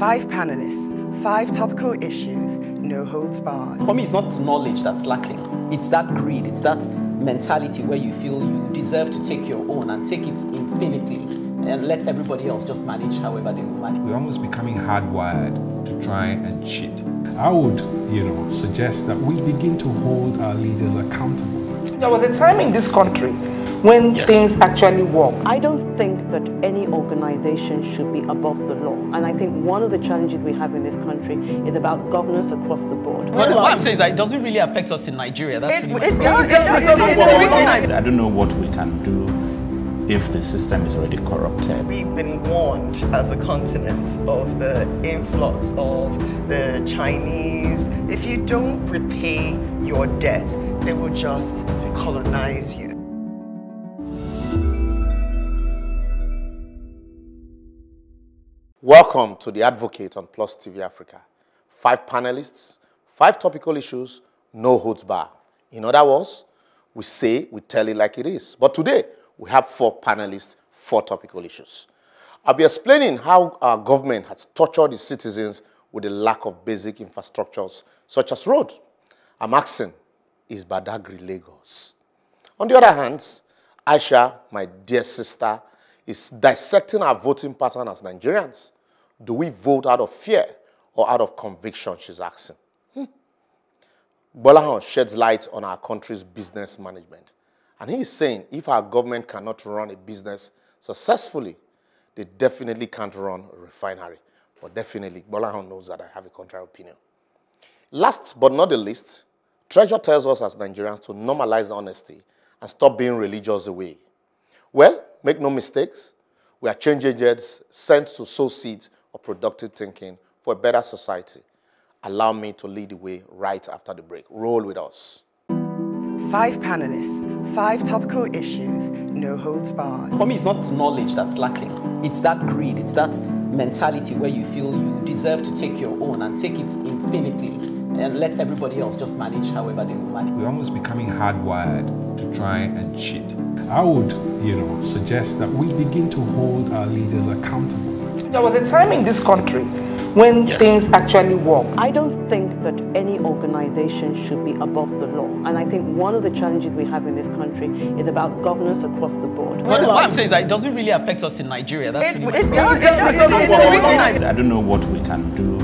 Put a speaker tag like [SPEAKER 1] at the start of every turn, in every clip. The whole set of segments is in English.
[SPEAKER 1] Five panelists, five topical issues, no holds barred.
[SPEAKER 2] For me, it's not knowledge that's lacking. It's that greed, it's that mentality where you feel you deserve to take your own and take it infinitely and let everybody else just manage however they will manage.
[SPEAKER 3] We're almost becoming hardwired to try and cheat. I would, you know, suggest that we begin to hold our leaders accountable.
[SPEAKER 4] There was a time in this country when
[SPEAKER 5] Yes.
[SPEAKER 4] things actually work.
[SPEAKER 6] I don't think that any organization should be above the law. And I think one of the challenges we have in this country is about governance across the board.
[SPEAKER 2] But what I'm saying is that it doesn't really affect us in Nigeria. That's
[SPEAKER 1] It,
[SPEAKER 2] really
[SPEAKER 1] it does, it does. It's the reason I-
[SPEAKER 5] I don't know what we can do if the system is already corrupted.
[SPEAKER 7] We've been warned as a continent of the influx of the Chinese. If you don't repay your debt, they will just colonize you.
[SPEAKER 8] Welcome to The Advocate on Plus TV Africa. Five panelists, five topical issues, no holds bar. In other words, we say, we tell it like it is. But today, we have four panelists, four topical issues. I'll be explaining how our government has tortured its citizens with the lack of basic infrastructures, such as road. I'm asking, is Badagry Lagos? On the other hand, Aisha, my dear sister, is dissecting our voting pattern as Nigerians. Do we vote out of fear or out of conviction, she's asking. Hmm. Gbolahan sheds light on our country's business management. And he is saying if our government cannot run a business successfully, they definitely can't run a refinery. But definitely, Gbolahan knows that I have a contrary opinion. Last but not the least, Treasure tells us as Nigerians to normalize honesty and stop being religious away. Well, make no mistakes, we are change agents sent to sow seeds of productive thinking for a better society. Allow me to lead the way right after the break. Roll with us.
[SPEAKER 1] Five panelists, five topical issues, no holds barred.
[SPEAKER 2] For me, it's not knowledge that's lacking. It's that greed, it's that mentality where you feel you deserve to take your own and take it infinitely and let everybody else just manage however they will manage.
[SPEAKER 3] We're almost becoming hardwired to try and cheat. I would, you know, suggest that we begin to hold our leaders accountable.
[SPEAKER 4] There was a time in this country when
[SPEAKER 5] Yes.
[SPEAKER 4] things actually work.
[SPEAKER 6] I don't think that any organization should be above the law. And I think one of the challenges we have in this country is about governance across the board.
[SPEAKER 2] But what I'm saying is that it doesn't really affect us in Nigeria. That's
[SPEAKER 1] It,
[SPEAKER 2] really
[SPEAKER 1] it does, it does. It's the reason I-
[SPEAKER 5] I don't know what we can do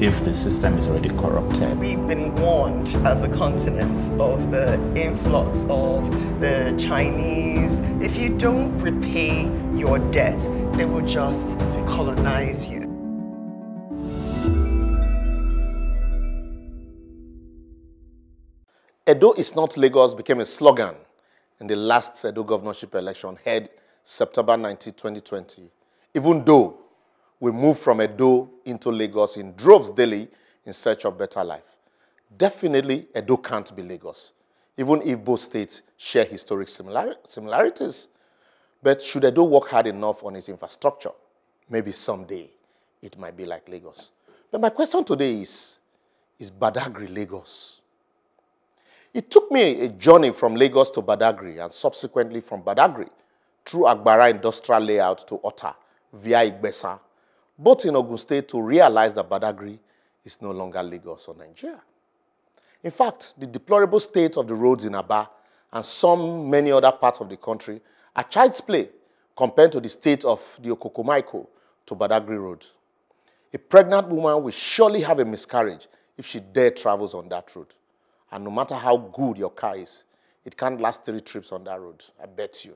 [SPEAKER 5] if the system is already corrupted.
[SPEAKER 7] We've been warned as a continent of the influx of the Chinese. If you don't repay your debt, they will just colonize you.
[SPEAKER 8] Edo is not Lagos became a slogan in the last Edo governorship election held September 19, 2020. Even though we move from Edo into Lagos in droves daily in search of better life. Definitely, Edo can't be Lagos, even if both states share historic similar- similarities. But should Edo work hard enough on its infrastructure? Maybe someday it might be like Lagos. But my question today is, is Badagry Lagos? It took me a journey from Lagos to Badagry and subsequently from Badagry through Agbara industrial layout to Ota via Igbesa, both in Ogun State to realize that Badagry is no longer Lagos or Nigeria. In fact, the deplorable state of the roads in Aba and some many other parts of the country are child's play compared to the state of the Okokomaiko to Badagry Road. A pregnant woman will surely have a miscarriage if she dare travels on that road. And no matter how good your car is, it can't last three trips on that road. I bet you.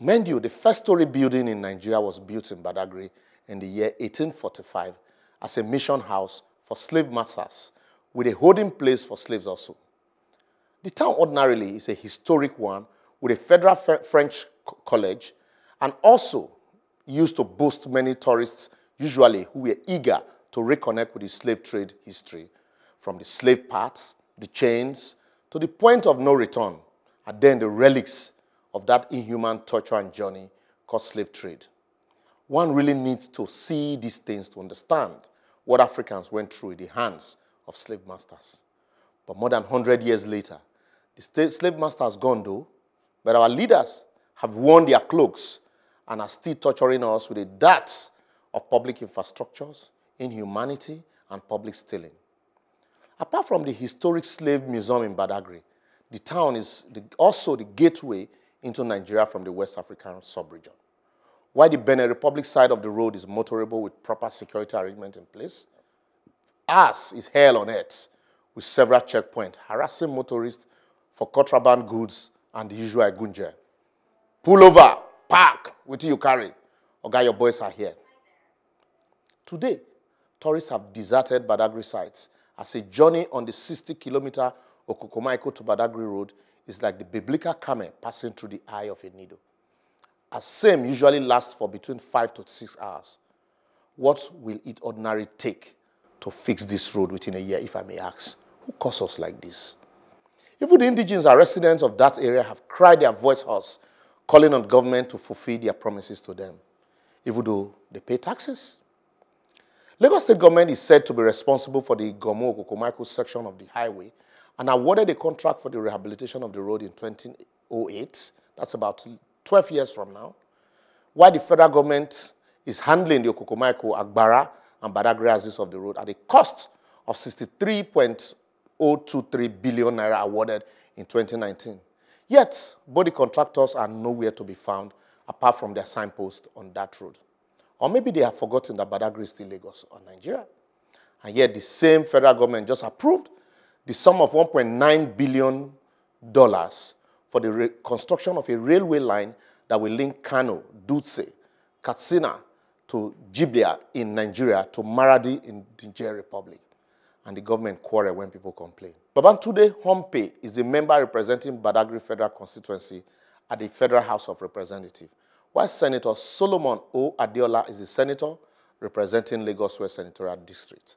[SPEAKER 8] Mind you, the first story building in Nigeria was built in Badagry in the year 1845 as a mission house for slave masters with a holding place for slaves also. The town ordinarily is a historic one with a federal French college and also used to boast many tourists, usually who were eager to reconnect with the slave trade history, from the slave parts, the chains, to the point of no return, and then the relics of that inhuman torture and journey called slave trade. One really needs to see these things to understand what Africans went through in the hands of slave masters. But more than 100 years later, the slave master has gone though, but our leaders have worn their cloaks and are still torturing us with the darts of public infrastructures, inhumanity, and public stealing. Apart from the historic slave museum in Badagry, the town is the, also the gateway into Nigeria from the West African sub-region. While the Benin Republic side of the road is motorable with proper security arrangement in place, ours is hell on earth with several checkpoints harassing motorists for contraband goods and the usual gunja. Pull over, park, what you carry? Okay, your boys are here. Today, tourists have deserted Badagry sites as a journey on the 60 kilometer Okokomaiko to Badagry Road is like the biblical camel passing through the eye of a needle. A same usually lasts for between five to six hours. What will it ordinarily take to fix this road within a year, if I may ask? Who caused us like this? Even the indigenous and residents of that area have cried their voice hoarse, calling on government to fulfill their promises to them, even though they pay taxes. Lagos State government is said to be responsible for the Gomo Okokomaiko section of the highway and awarded a contract for the rehabilitation of the road in 2008. That's about 12 years from now. While the federal government is handling the Okokomaiko, Agbara, and Badagry axis of the road at a cost of 63.023 billion naira awarded in 2019. Yet, body contractors are nowhere to be found apart from their signpost on that road. Or maybe they have forgotten that Badagry is still Lagos or Nigeria. And yet the same federal government just approved the sum of $1.9 billion for the construction of a railway line that will link Kano, Dutse, Katsina to Jibia in Nigeria to Maradi in the Niger Republic. And the government quarrel when people complain. Babatunde Hunpe is a member representing Badagry Federal Constituency at the Federal House of Representatives while Senator Solomon O. Adeola is a senator representing Lagos West Senatorial District.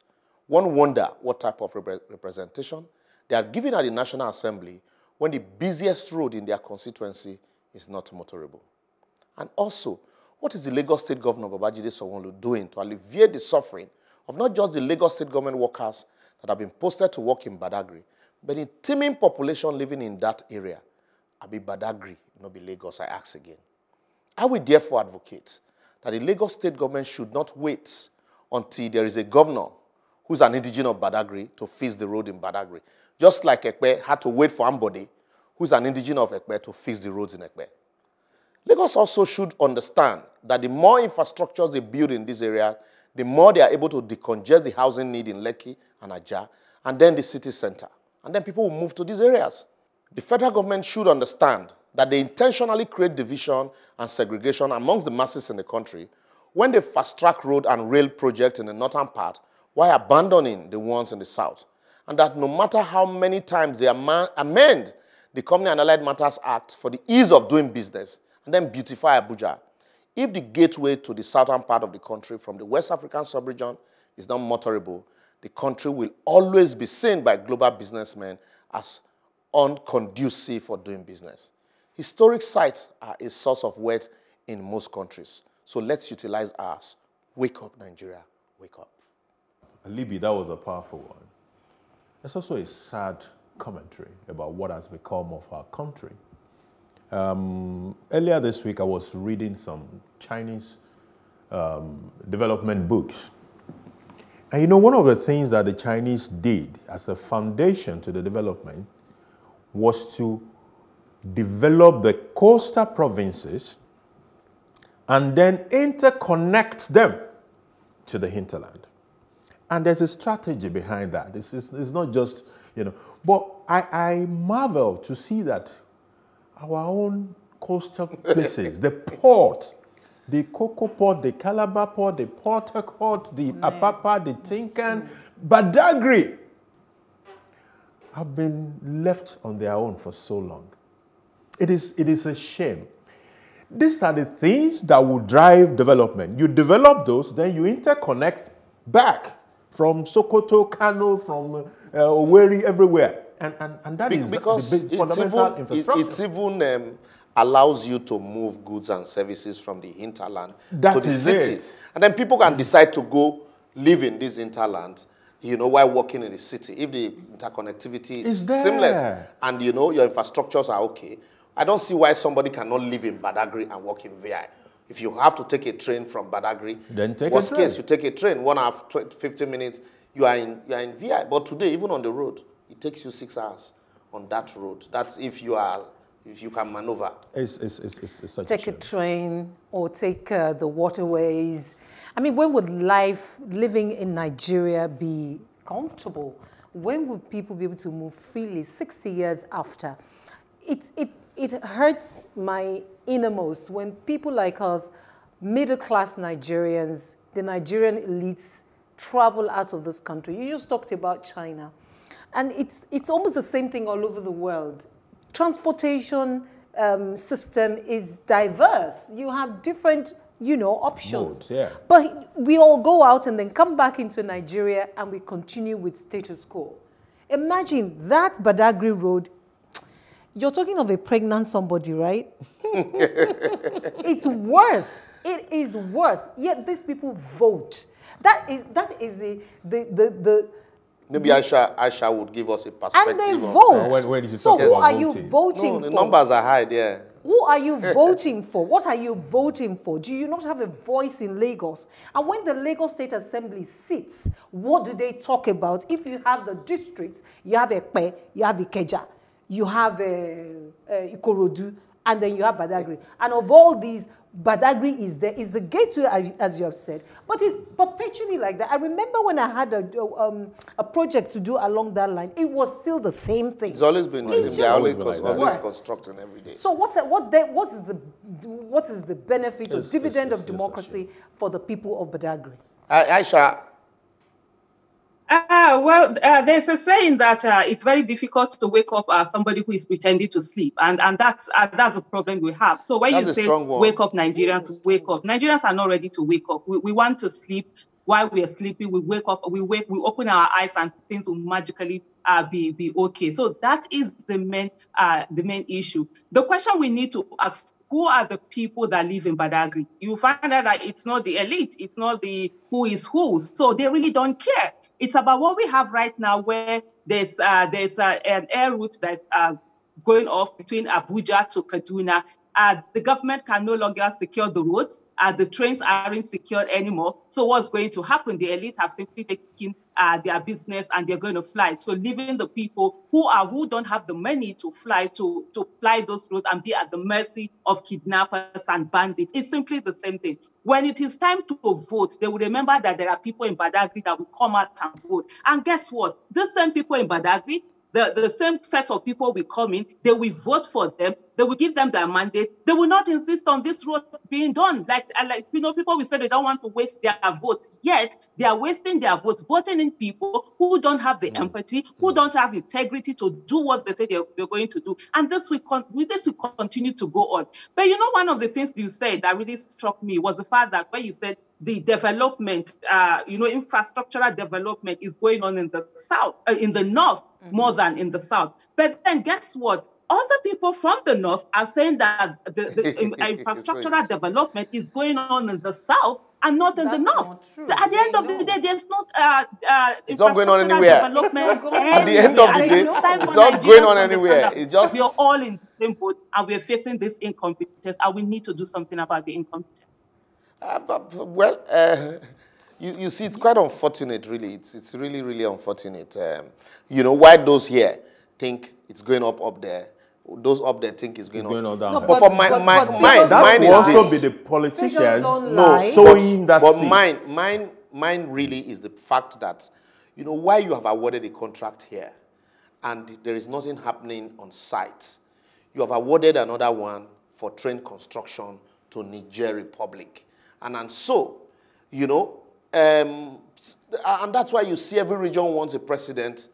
[SPEAKER 8] One wonder what type of rep representation they are giving at the National Assembly when the busiest road in their constituency is not motorable. And also, what is the Lagos State Governor Babajide Sanwo-Olu doing to alleviate the suffering of not just the Lagos State government workers that have been posted to work in Badagry, but the teeming population living in that area? Abi Badagry, not be Lagos, I ask again. I will therefore advocate that the Lagos state government should not wait until there is a governor who's an indigenous of Badagry to fix the road in Badagry. Just like Epe had to wait for somebody who's an indigenous of Epe to fix the roads in Epe. Lagos also should understand that the more infrastructures they build in this area, the more they are able to decongest the housing need in Lekki and Ajah, and then the city center. And then people will move to these areas. The federal government should understand that they intentionally create division and segregation amongst the masses in the country when they fast-track road and rail projects in the northern part while abandoning the ones in the south. And that no matter how many times they amend the Company and Allied Matters Act for the ease of doing business and then beautify Abuja, if the gateway to the southern part of the country from the West African sub-region is not motorable, the country will always be seen by global businessmen as unconducive for doing business. Historic sites are a source of wealth in most countries. So let's utilize ours. Wake up, Nigeria. Wake up.
[SPEAKER 9] Libby, that was a powerful one. It's also a sad commentary about what has become of our country. Um, earlier this week, I was reading some Chinese um, development books. And you know, one of the things that the Chinese did as a foundation to the development was to develop the coastal provinces and then interconnect them to the hinterland. And there's a strategy behind that. This is it's not just, you know, but I, I marvel to see that our own coastal places, the port, the Koko Port, the Calabar Port, the Port Harcourt, the Apapa, the Tin Can, Badagry, have been left on their own for so long. It is, it is a shame. These are the things that will drive development. You develop those, then you interconnect back from Sokoto, Kano, from uh, Owerri, everywhere. And, and, and that Be is
[SPEAKER 8] because
[SPEAKER 9] the big fundamental
[SPEAKER 8] even,
[SPEAKER 9] infrastructure.
[SPEAKER 8] It, even um, allows you to move goods and services from the hinterland
[SPEAKER 9] that
[SPEAKER 8] to the city.
[SPEAKER 9] It.
[SPEAKER 8] And then people can decide to go live in this hinterland you know, while working in the city, if the interconnectivity is seamless and, you know, your infrastructures are okay, I don't see why somebody cannot live in Badagry and work in VI. If you have to take a train from Badagry,
[SPEAKER 9] Then take a
[SPEAKER 8] worst
[SPEAKER 9] train.
[SPEAKER 8] case, you take a train, one hour, 20, 15 minutes, you are in you are in VI. But today, even on the road, it takes you six hours on that road. That's if you are if you can maneuver.
[SPEAKER 9] It's, it's, it's, it's, it's such
[SPEAKER 10] take
[SPEAKER 9] a
[SPEAKER 10] a train or take uh, the waterways. I mean, when would life living in Nigeria be comfortable? When would people be able to move freely 60 years after? It, it, it hurts my innermost when people like us, middle class Nigerians, the Nigerian elites, travel out of this country. You just talked about China. And it's, it's almost the same thing all over the world. Transportation um, system is diverse. You have different, you know, options.
[SPEAKER 9] Modes, yeah.
[SPEAKER 10] But we all go out and then come back into Nigeria and we continue with status quo. Imagine that Badagry Road. You're talking of a pregnant somebody, right? it's worse. It is worse. Yet these people vote. That is that is the the the, the
[SPEAKER 8] Maybe Aisha, Aisha would give us a perspective.
[SPEAKER 10] and they vote.
[SPEAKER 8] uh,
[SPEAKER 9] when- when you
[SPEAKER 10] so who
[SPEAKER 9] about
[SPEAKER 10] are you
[SPEAKER 9] voting.
[SPEAKER 10] voting
[SPEAKER 8] no, the
[SPEAKER 10] for?
[SPEAKER 8] numbers are high there.
[SPEAKER 10] Who are you voting for? What are you voting for? Do you not have a voice in Lagos? And when the Lagos State Assembly sits, what do they talk about? If you have the districts, you have Epe, you have Ikeja, you have uh, uh, Ikorodu, and then you have Badagry. And of all these, Badagry is there, is the gateway, as- as you have said. But it's perpetually like that. I remember when I had a, um, a project to do along that line, it was still the same thing.
[SPEAKER 8] It's always been the same.
[SPEAKER 10] just
[SPEAKER 8] They're always,
[SPEAKER 9] always like
[SPEAKER 8] always constructing every day.
[SPEAKER 10] So what's the, what the, what is the what is the benefit or
[SPEAKER 9] It's-
[SPEAKER 10] dividend
[SPEAKER 9] it's-
[SPEAKER 10] of
[SPEAKER 9] it's just
[SPEAKER 10] democracy for the people of Badagry?
[SPEAKER 8] A- Aisha,
[SPEAKER 11] Uh, well, uh, there's a saying that uh, it's very difficult to wake up uh, somebody who is pretending to sleep, and and that's uh, that's the problem we have. So when
[SPEAKER 8] That's
[SPEAKER 11] you say wake up, Nigerians, wake up. Nigerians are not ready to wake up. We, we want to sleep. While we are sleeping, we wake up. We wake. We open our eyes, and things will magically uh, be be okay. So that is the main uh, the main issue. The question we need to ask who are the people that live in Badagry? You find out that it's not the elite, it's not the who is who. So they really don't care. It's about what we have right now, where there's uh, there's uh, an air route that's uh, going off between Abuja to Kaduna. The government can no longer secure the roads. The trains aren't secured anymore. So what's going to happen? The elite have simply taken uh, their business and they're going to fly. So leaving the people who are who don't have the money to fly to to fly those roads and be at the mercy of kidnappers and bandits. It's simply the same thing. When it is time to vote, they will remember that there are people in Badagry that will come out and vote. And guess what? The same people in Badagry, the, the same set of people will come in, they will vote for them, they will give them their mandate, they will not insist on this road being done. Like, uh, like you know, people will say they don't want to waste their vote, yet they are wasting their vote, voting in people who don't have the empathy, who don't have integrity to do what they say they're, they're going to do. And this will, con- this will continue to go on. But you know, one of the things you said that really struck me was the fact that when you said the development, uh, you know, infrastructural development is going on in the south, uh, in the north more than in the south. But then guess what? Other people from the north are saying that the, the in- infrastructural development is going on in the south and not in the north.
[SPEAKER 10] not true.
[SPEAKER 11] At the end of the day, there's not uh, uh,
[SPEAKER 8] It's not going on anywhere.
[SPEAKER 11] Development
[SPEAKER 8] At the end of the day,
[SPEAKER 11] it's time for
[SPEAKER 8] it's not going on anywhere. It's just-
[SPEAKER 11] we are all in the same boat and we're facing this incompetence and we need to do something about the incompetence.
[SPEAKER 8] Uh, but- but- well, uh, you, you see, it's quite unfortunate, really. It's, it's really, really unfortunate. Um, you know, why those here think it's going up up there, those up there think is going,
[SPEAKER 9] going on down
[SPEAKER 10] No.
[SPEAKER 8] But,
[SPEAKER 10] But-
[SPEAKER 8] for my,
[SPEAKER 10] but-
[SPEAKER 8] my,
[SPEAKER 10] but
[SPEAKER 8] mine,
[SPEAKER 9] That
[SPEAKER 8] mine
[SPEAKER 9] will
[SPEAKER 8] is
[SPEAKER 9] also
[SPEAKER 8] this.
[SPEAKER 9] be the politicians
[SPEAKER 8] No,
[SPEAKER 9] sowing that
[SPEAKER 8] but
[SPEAKER 9] seed.
[SPEAKER 8] mine, mine, mine really is the fact that, you know, why you have awarded a contract here, and there is nothing happening on site. You have awarded another one for train construction to Niger Republic, and and so, you know, um, and that's why you see every region wants a president.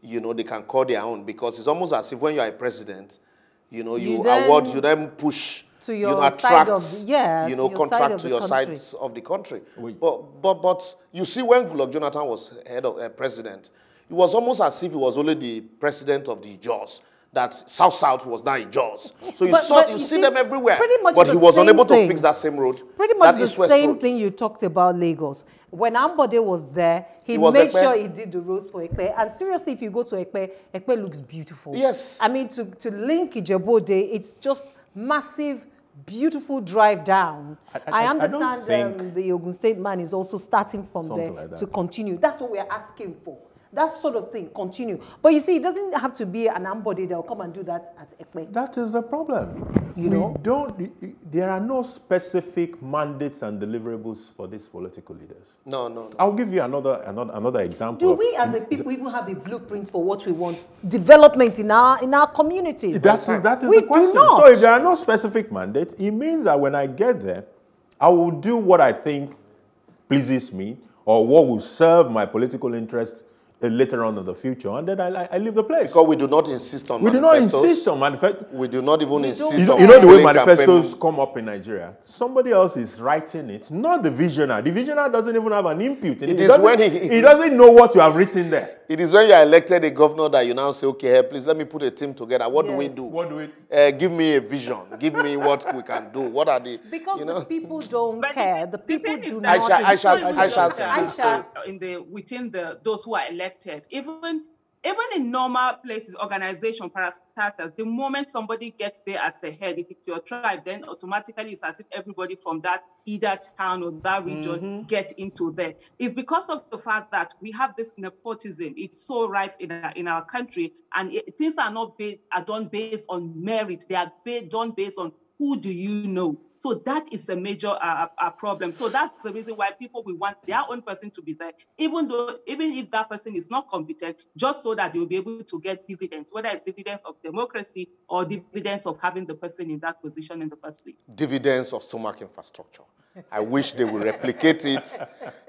[SPEAKER 8] You know, they can call their own because it's almost as if when you are a president, you know, you,
[SPEAKER 10] You then-
[SPEAKER 8] award, you then push,
[SPEAKER 10] To
[SPEAKER 8] you
[SPEAKER 10] your
[SPEAKER 8] know,
[SPEAKER 10] side
[SPEAKER 8] attract,
[SPEAKER 10] of the- yeah,
[SPEAKER 8] you
[SPEAKER 10] to
[SPEAKER 8] know,
[SPEAKER 10] your side
[SPEAKER 8] contract
[SPEAKER 10] of
[SPEAKER 8] to
[SPEAKER 10] the
[SPEAKER 8] your
[SPEAKER 10] country.
[SPEAKER 8] sides of the country.
[SPEAKER 9] Wait.
[SPEAKER 8] But, but, but you see, when Goodluck Jonathan was head of uh, president, it was almost as if he was only the president of the Jaws. That South South was now in Jaws. So you
[SPEAKER 10] But-
[SPEAKER 8] saw,
[SPEAKER 10] but
[SPEAKER 8] you
[SPEAKER 10] you
[SPEAKER 8] see
[SPEAKER 10] see,
[SPEAKER 8] them everywhere.
[SPEAKER 10] pretty much
[SPEAKER 8] but he was
[SPEAKER 10] same
[SPEAKER 8] unable
[SPEAKER 10] thing.
[SPEAKER 8] to fix that same road.
[SPEAKER 10] Pretty much
[SPEAKER 8] that
[SPEAKER 10] the same
[SPEAKER 8] road.
[SPEAKER 10] thing you talked about Lagos. When Ambode was there, he,
[SPEAKER 8] He was
[SPEAKER 10] made
[SPEAKER 8] Epe.
[SPEAKER 10] sure he did the roads for Epe. And seriously, if you go to Epe, Epe looks beautiful.
[SPEAKER 8] Yes.
[SPEAKER 10] I mean, to, to link Ijebu-Ode, it's just massive beautiful drive down. I,
[SPEAKER 9] I- I
[SPEAKER 10] understand
[SPEAKER 9] think-
[SPEAKER 10] um, the Ogun State man is also starting from there
[SPEAKER 9] like
[SPEAKER 10] to continue. That's what we're asking for. That sort of thing, continue. But you see, it doesn't have to be an Ambode that will come and do that at Epe.
[SPEAKER 9] That is the problem.
[SPEAKER 10] You
[SPEAKER 9] we
[SPEAKER 10] know?
[SPEAKER 9] don't. There are no specific mandates and deliverables for these political leaders.
[SPEAKER 8] No, no, no.
[SPEAKER 9] I'll give you another another another example.
[SPEAKER 10] Do
[SPEAKER 9] of-
[SPEAKER 10] we as a people even have a blueprint for what we want? Development in our in our communities.
[SPEAKER 9] That is, that is
[SPEAKER 10] we
[SPEAKER 9] the question.
[SPEAKER 10] do not.
[SPEAKER 9] So if there are no specific mandates, it means that when I get there, I will do what I think pleases me or what will serve my political interests later on in the future, and then I, I- I leave the place.
[SPEAKER 8] Because we do not insist on
[SPEAKER 9] We do not
[SPEAKER 8] manifestos.
[SPEAKER 9] insist on manifest.
[SPEAKER 8] We do not even insist
[SPEAKER 9] You know,
[SPEAKER 8] on
[SPEAKER 9] you know the way
[SPEAKER 8] campaign-
[SPEAKER 9] manifestos come up in Nigeria. Somebody else is writing it, not the visionary. The visionary doesn't even have an input. in
[SPEAKER 8] It
[SPEAKER 9] He
[SPEAKER 8] when he-
[SPEAKER 9] he doesn't know what you have written there.
[SPEAKER 8] It is when you are elected a governor that you now say, okay, hey, please let me put a team together. What do we do?
[SPEAKER 9] What do we?
[SPEAKER 8] Uh, give me a vision. Give me what we can do. What are the
[SPEAKER 10] Because
[SPEAKER 8] you know?
[SPEAKER 10] the people don't care. The people
[SPEAKER 11] thing is
[SPEAKER 10] do
[SPEAKER 11] that
[SPEAKER 10] not.
[SPEAKER 8] Aisha- Aisha-
[SPEAKER 10] insist.
[SPEAKER 8] Aisha-
[SPEAKER 10] Aisha,
[SPEAKER 11] in the within the those who are elected, even even in normal places, organization, parastatals, the moment somebody gets there at the head, if it's your tribe, then automatically it's as if everybody from that either town or that region mm-hmm. get into there. It's because of the fact that we have this nepotism. It's so rife in our, in our country, and it, things are not based are done based on merit. They are ba- done based on who do you know. So that is a major uh, uh, problem. So that's the reason why people will want their own person to be there, even though even if that person is not competent, just so that they will be able to get dividends, whether it's dividends of democracy or dividends of having the person in that position in the first place.
[SPEAKER 8] dividends of stomach infrastructure. I wish they would replicate it,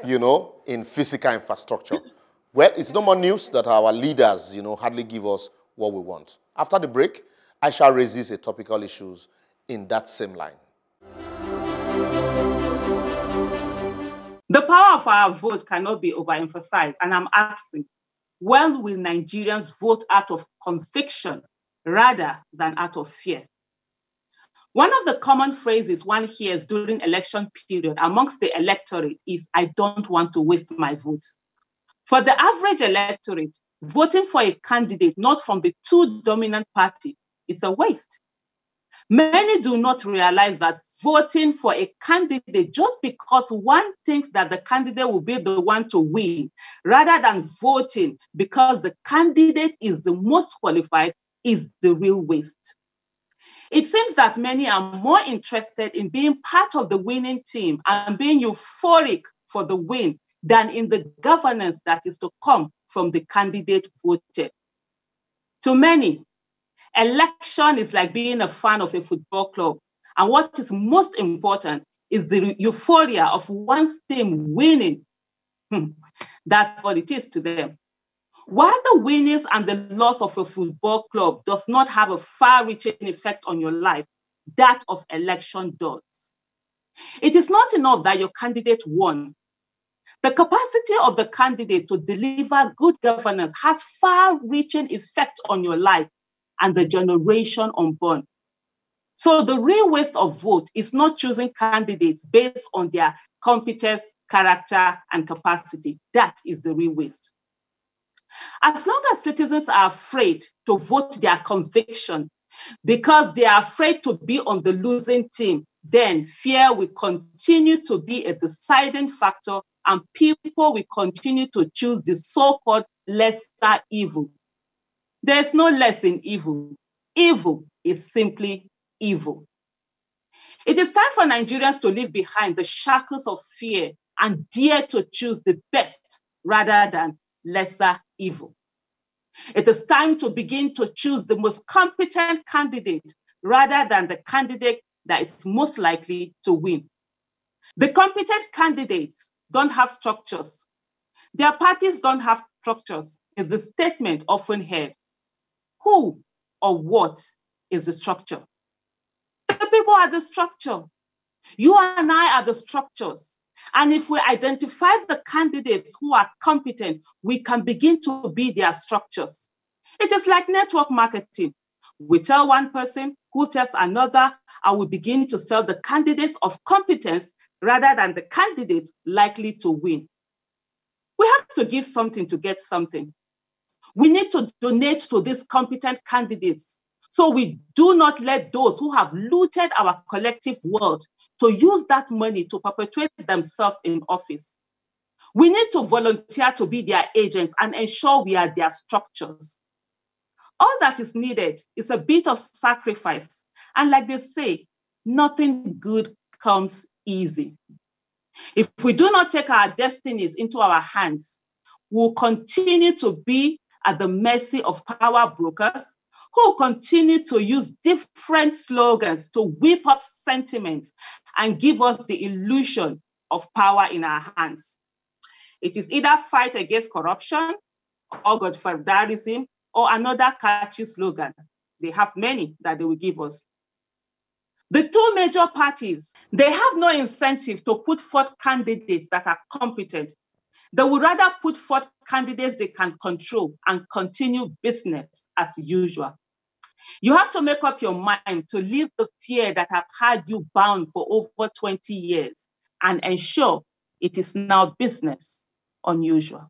[SPEAKER 8] you know, in physical infrastructure. Well, it's no more news that our leaders, you know, hardly give us what we want. After the break, I shall resist a topical issues in that same line.
[SPEAKER 11] The power of our vote cannot be overemphasized. And I'm asking, when will Nigerians vote out of conviction rather than out of fear? One of the common phrases one hears during election period amongst the electorate is, I don't want to waste my vote. For the average electorate, voting for a candidate not from the two dominant party is a waste. Many do not realize that voting for a candidate just because one thinks that the candidate will be the one to win, rather than voting because the candidate is the most qualified, is the real waste. It seems that many are more interested in being part of the winning team and being euphoric for the win than in the governance that is to come from the candidate voted. To many, election is like being a fan of a football club. And what is most important is the euphoria of one's team winning. Hmm, That's what it is to them. While the winnings and the loss of a football club does not have a far-reaching effect on your life, that of election does. It is not enough that your candidate won. The capacity of the candidate to deliver good governance has far-reaching effect on your life and the generation unborn. So the real waste of vote is not choosing candidates based on their competence, character, and capacity. That is the real waste. As long as citizens are afraid to vote their conviction because they are afraid to be on the losing team, then fear will continue to be a deciding factor and people will continue to choose the so-called lesser evil. There's no less in evil. Evil is simply evil. It is time for Nigerians to leave behind the shackles of fear and dare to choose the best rather than lesser evil. It is time to begin to choose the most competent candidate rather than the candidate that is most likely to win. The competent candidates don't have structures. Their parties don't have structures, is the statement often heard. Who or what is the structure? People are the structure. You and I are the structures. And if we identify the candidates who are competent, we can begin to be their structures. It is like network marketing. We tell one person who tells another, and we begin to sell the candidates of competence rather than the candidates likely to win. We have to give something to get something. We need to donate to these competent candidates So we do not let those who have looted our collective wealth to use that money to perpetuate themselves in office. We need to volunteer to be their agents and ensure we are their structures. All that is needed is a bit of sacrifice. And like they say, nothing good comes easy. If we do not take our destinies into our hands, we'll continue to be at the mercy of power brokers who continue to use different slogans to whip up sentiments and give us the illusion of power in our hands. It is either fight against corruption or godfatherism or another catchy slogan. They have many that they will give us. The two major parties, they have no incentive to put forth candidates that are competent. They would rather put forth candidates they can control and continue business as usual. You have to make up your mind to leave the fear that have had you bound for over 20 years and ensure it is now business unusual.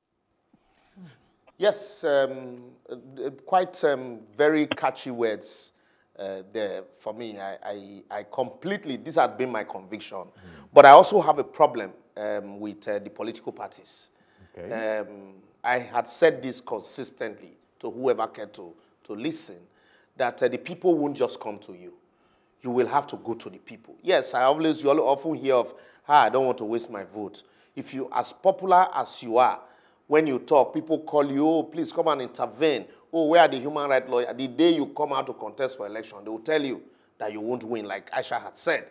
[SPEAKER 8] Yes, um, quite um, very catchy words uh, there for me. I, I, I, completely, this has been my conviction. Mm. But I also have a problem um, with uh, the political parties. Okay. Um, I had said this consistently to whoever cared to, to listen, that uh, the people won't just come to you. You will have to go to the people. Yes, I always, you often hear of, ah, I don't want to waste my vote. If you, as popular as you are, when you talk, people call you, oh, please come and intervene. Oh, where are the human rights lawyers? The day you come out to contest for election, they will tell you that you won't win, like Aisha had said,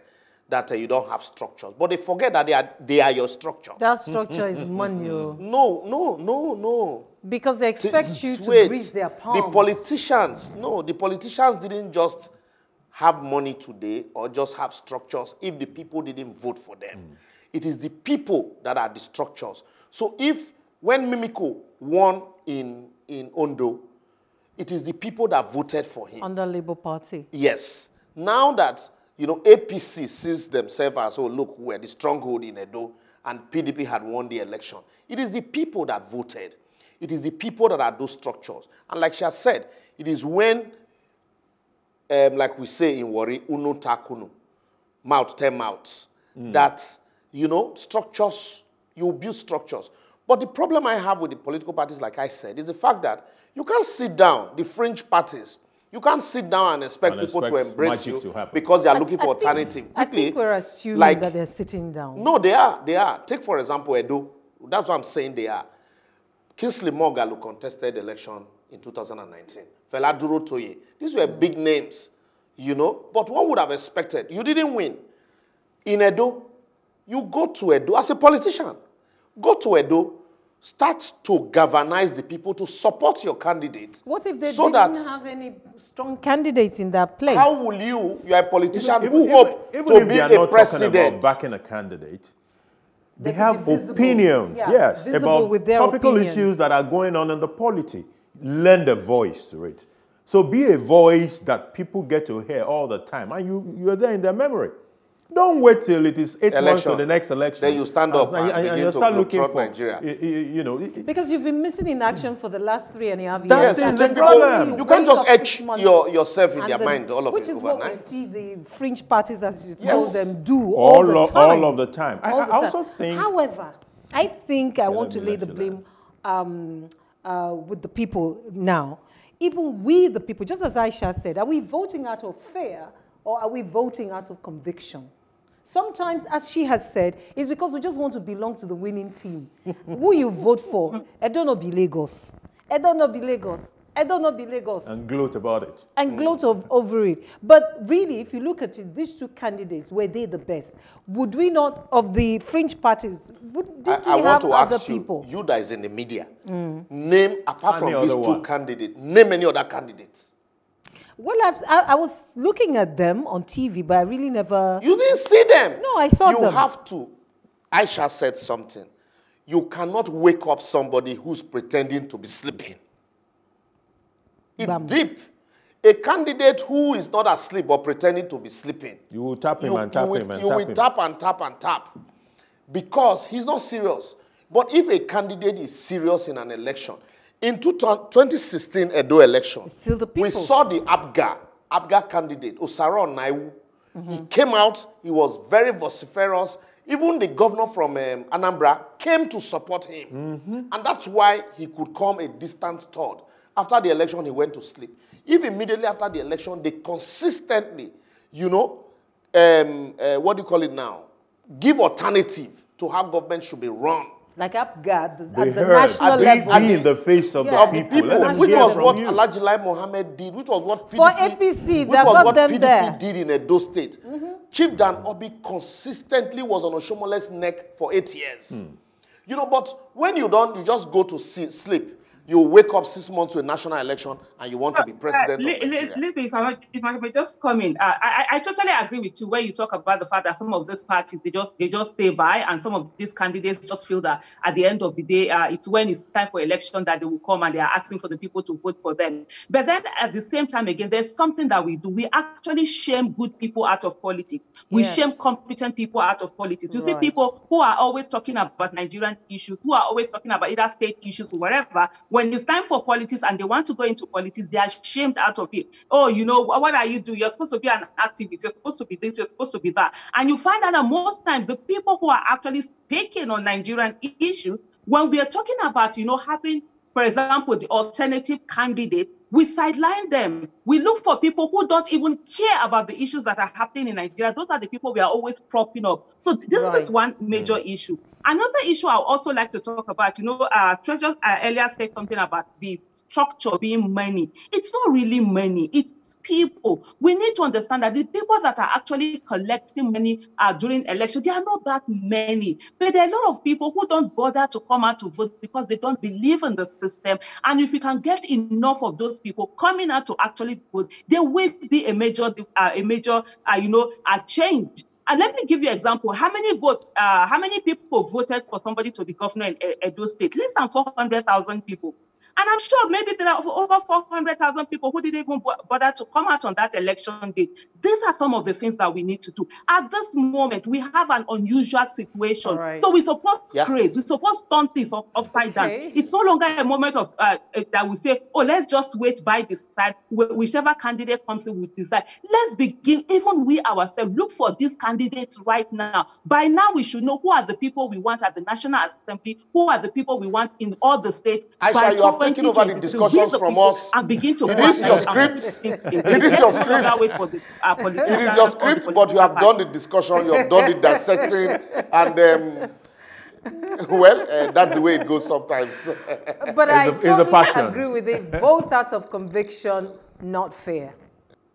[SPEAKER 8] that uh, you don't have structures. But they forget that they are, they are your structure.
[SPEAKER 10] That structure is money. Oh.
[SPEAKER 8] No, no, no, no.
[SPEAKER 10] Because they expect to, you to wait, grease their palms.
[SPEAKER 8] The politicians, no, the politicians didn't just have money today or just have structures if the people didn't vote for them. Mm. It is the people that are the structures. So if when Mimiko won in, in Ondo, it is the people that voted for him.
[SPEAKER 10] Under Labour Party.
[SPEAKER 8] Yes. Now that, you know, APC sees themselves as, oh, look, we're the stronghold in Edo, and PDP had won the election. It is the people that voted. It is the people that are those structures. And like she has said, it is when, um, like we say in Warri, uno takunu, mouth, ten mouths, mm. that, you know, structures, you build structures. But the problem I have with the political parties, like I said, is the fact that you can't sit down, the fringe parties, you can't sit down and expect and people expect to embrace you to because they are looking I, for I alternative.
[SPEAKER 10] Think, Quickly, I think we're assuming like, that they're sitting down.
[SPEAKER 8] No, they are. They are. Take, for example, Edo. That's what I'm saying they are. Kingsley Moghalu contested election in 2019. Fela Duro Toye. These were big names, you know. But one would have expected. You didn't win. In Edo, you go to Edo as a politician. Go to Edo, start to galvanize the people to support your candidate.
[SPEAKER 10] What if they so didn't have any strong candidates in that place?
[SPEAKER 8] How will you, you're a politician even, who even, hope even, to be a president.
[SPEAKER 9] backing a candidate, they, they have opinions, yeah, yes, about topical opinions. issues that are going on in the polity. Lend a voice to it. So be a voice that people get to hear all the time, and you, you're there in their memory. Don't wait till it is eight election. months to the next election.
[SPEAKER 8] Then you stand up and, and, and, you start looking for Nigeria.
[SPEAKER 9] You, you know,
[SPEAKER 10] because you've been missing in action for the last three and a half years.
[SPEAKER 8] That is the problem. You can't just etch your, yourself in their the, mind all of
[SPEAKER 10] which
[SPEAKER 8] it
[SPEAKER 10] is
[SPEAKER 8] overnight.
[SPEAKER 10] what we see the fringe parties, as you yes. call them, do all, all the
[SPEAKER 9] time. All of the time.
[SPEAKER 10] I, the I also think. However, I think I want to lay the blame um, uh, with the people now. Even we, the people, just as Aisha said, are we voting out of fear or are we voting out of conviction? Sometimes, as she has said, it's because we just want to belong to the winning team. Who you vote for, I don't know be Lagos. I don't know be Lagos. I don't know be Lagos.
[SPEAKER 9] And gloat about it.
[SPEAKER 10] And gloat of, over it. But really, if you look at it, these two candidates, were they the best? Would we not, of the fringe parties, would, did I, we I have other people?
[SPEAKER 8] You, you that is in the media, mm. name, apart from these two one. candidates, name any other candidates.
[SPEAKER 10] Well, I've, I, I, was looking at them on TV, but I really never.
[SPEAKER 8] You didn't see them.
[SPEAKER 10] No, I saw
[SPEAKER 8] you
[SPEAKER 10] them.
[SPEAKER 8] You have to. Aisha said something. You cannot wake up somebody who's pretending to be sleeping. It's Bam. deep. A candidate who is not asleep but pretending to be sleeping.
[SPEAKER 9] You will tap him you, and tap
[SPEAKER 8] will,
[SPEAKER 9] him and
[SPEAKER 8] you
[SPEAKER 9] tap
[SPEAKER 8] will
[SPEAKER 9] him.
[SPEAKER 8] tap and tap and tap because he's not serious. But if a candidate is serious in an election, in 2016 Edo election,
[SPEAKER 10] we
[SPEAKER 8] saw the APGA Abga candidate, Osaro Onaiwu. He came out, he was very vociferous. Even the governor from um, Anambra came to support him. And that's why he could come a distant third. After the election, he went to sleep. If immediately after the election, they consistently, you know, um, uh, what do you call it now? Give alternative to how government should be run.
[SPEAKER 10] Like APGA
[SPEAKER 9] They
[SPEAKER 10] at the
[SPEAKER 9] heard.
[SPEAKER 10] national
[SPEAKER 9] Be-
[SPEAKER 10] level.
[SPEAKER 9] be in the face of
[SPEAKER 10] Yeah.
[SPEAKER 9] the people.
[SPEAKER 8] People, which was what
[SPEAKER 9] you.
[SPEAKER 8] Alhaji Mohammed did, which was what PDP,
[SPEAKER 10] For APC,
[SPEAKER 8] which
[SPEAKER 10] that
[SPEAKER 8] was
[SPEAKER 10] got
[SPEAKER 8] what
[SPEAKER 10] them
[SPEAKER 8] PDP
[SPEAKER 10] there.
[SPEAKER 8] Did in Edo State. Chief Dan Orbih consistently was on Oshiomhole's neck for eight years.
[SPEAKER 9] Hmm.
[SPEAKER 8] You know, but when you don't, you just go to see, sleep. You wake up six months to a national election and you want to be president
[SPEAKER 11] Uh,
[SPEAKER 8] of
[SPEAKER 11] Li- Li-
[SPEAKER 8] Nigeria.
[SPEAKER 11] If I, might- if I may just come in, uh, I, I I totally agree with you where you talk about the fact that some of these parties they just they just stay by, and some of these candidates just feel that at the end of the day, uh, it's when it's time for election that they will come and they are asking for the people to vote for them. But then at the same time, again, there's something that we do. We actually shame good people out of politics. We
[SPEAKER 10] Yes.
[SPEAKER 11] shame competent people out of politics. You see people who are always talking about Nigerian issues, who are always talking about either state issues or whatever. When it's time for politics and they want to go into politics, they are shamed out of it. Oh, you know, what are you doing? You're supposed to be an activist. You're supposed to be this. You're supposed to be that. And you find out that most times the people who are actually speaking on Nigerian issues, when we are talking about, you know, having, for example, the alternative candidate, we sideline them. We look for people who don't even care about the issues that are happening in Nigeria. Those are the people we are always propping up. So this
[SPEAKER 10] Right.
[SPEAKER 11] is one major issue. Another issue I would also like to talk about, you know, uh, Treasure uh, earlier said something about the structure being money. It's not really money. It's people. We need to understand that the people that are actually collecting money uh, during election, they are not that many. But there are a lot of people who don't bother to come out to vote because they don't believe in the system. And if you can get enough of those people coming out to actually vote, there will be a major, uh, a major, uh, you know, a change. And let me give you an example. How many votes, uh, how many people voted for somebody to be governor in Edo State? Less than 400,000 people. And I'm sure maybe there are over 400,000 people who didn't even bother to come out on that election day. These are some of the things that we need to do. At this moment, we have an unusual situation.
[SPEAKER 10] All right.
[SPEAKER 11] So we're supposed
[SPEAKER 8] Yeah.
[SPEAKER 11] to praise, we're supposed to turn things up, upside
[SPEAKER 10] Okay.
[SPEAKER 11] down. It's no longer a moment of uh, uh, that we say, oh, let's just wait by this side. Wh- Whichever candidate comes in, we decide. Let's begin, even we ourselves, look for these candidates right now. By now, we should know who are the people we want at the National Assembly, who are the people we want in all the states.
[SPEAKER 8] Aisha,
[SPEAKER 11] By
[SPEAKER 8] you have taken over the discussions
[SPEAKER 11] these
[SPEAKER 8] from us.
[SPEAKER 11] And begin to
[SPEAKER 8] It
[SPEAKER 11] work
[SPEAKER 8] is your
[SPEAKER 11] and- and
[SPEAKER 8] script.
[SPEAKER 11] put things in
[SPEAKER 8] It
[SPEAKER 11] place.
[SPEAKER 8] is your
[SPEAKER 11] Let's no longer
[SPEAKER 8] script.
[SPEAKER 11] wait for the,
[SPEAKER 8] It
[SPEAKER 11] politicians
[SPEAKER 8] is your script, but you have done the discussion, you have done the dissecting, and um, well, uh, that's the way it goes sometimes.
[SPEAKER 10] But I
[SPEAKER 9] a- it's a
[SPEAKER 10] totally
[SPEAKER 9] passion.
[SPEAKER 10] agree with it. Vote out of conviction, not fear.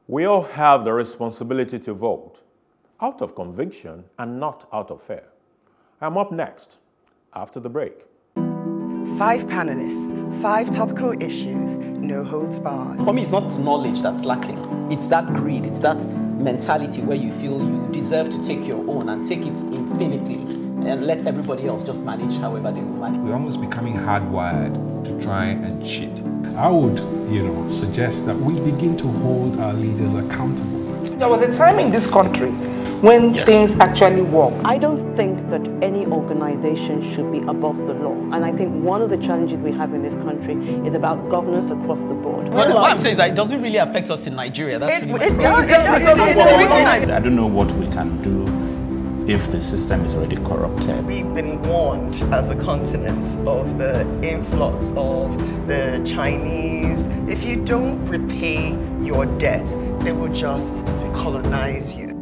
[SPEAKER 9] We all have the responsibility to vote out of conviction and not out of fear. I'm up next after the break.
[SPEAKER 1] Five panelists, five topical issues, no holds barred.
[SPEAKER 2] For me, it's not knowledge that's lacking. It's that greed. It's that mentality where you feel you deserve to take your own and take it infinitely and let everybody else just manage however they will manage.
[SPEAKER 3] We're almost becoming hardwired to try and cheat. I would, you know, suggest that we begin to hold our leaders accountable.
[SPEAKER 4] There was a time in this country when things actually work.
[SPEAKER 6] I don't think that any organization should be above the law. And I think one of the challenges we have in this country is about governance across the board.
[SPEAKER 2] Well, what I'm saying is that it doesn't really affect us in Nigeria. That's
[SPEAKER 1] It,
[SPEAKER 2] really
[SPEAKER 1] it does, it does, it does. The reason I
[SPEAKER 5] I don't know what we can do if the system is already corrupted.
[SPEAKER 7] We've been warned as a continent of the influx of the Chinese. If you don't repay your debt, they will just colonize you.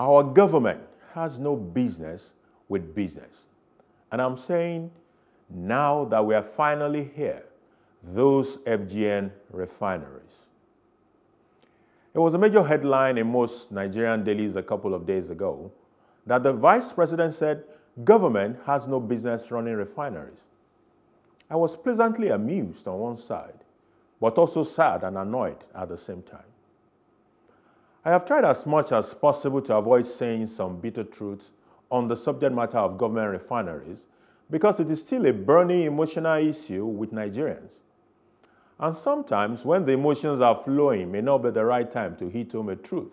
[SPEAKER 9] Our government has no business with business. And I'm saying now that we are finally here, those FGN refineries. It was a major headline in most Nigerian dailies a couple of days ago that the vice president said government has no business running refineries. I was pleasantly amused on one side, but also sad and annoyed at the same time. I have tried as much as possible to avoid saying some bitter truths on the subject matter of government refineries because it is still a burning emotional issue with Nigerians. And sometimes, when the emotions are flowing, may not be the right time to hit home a truth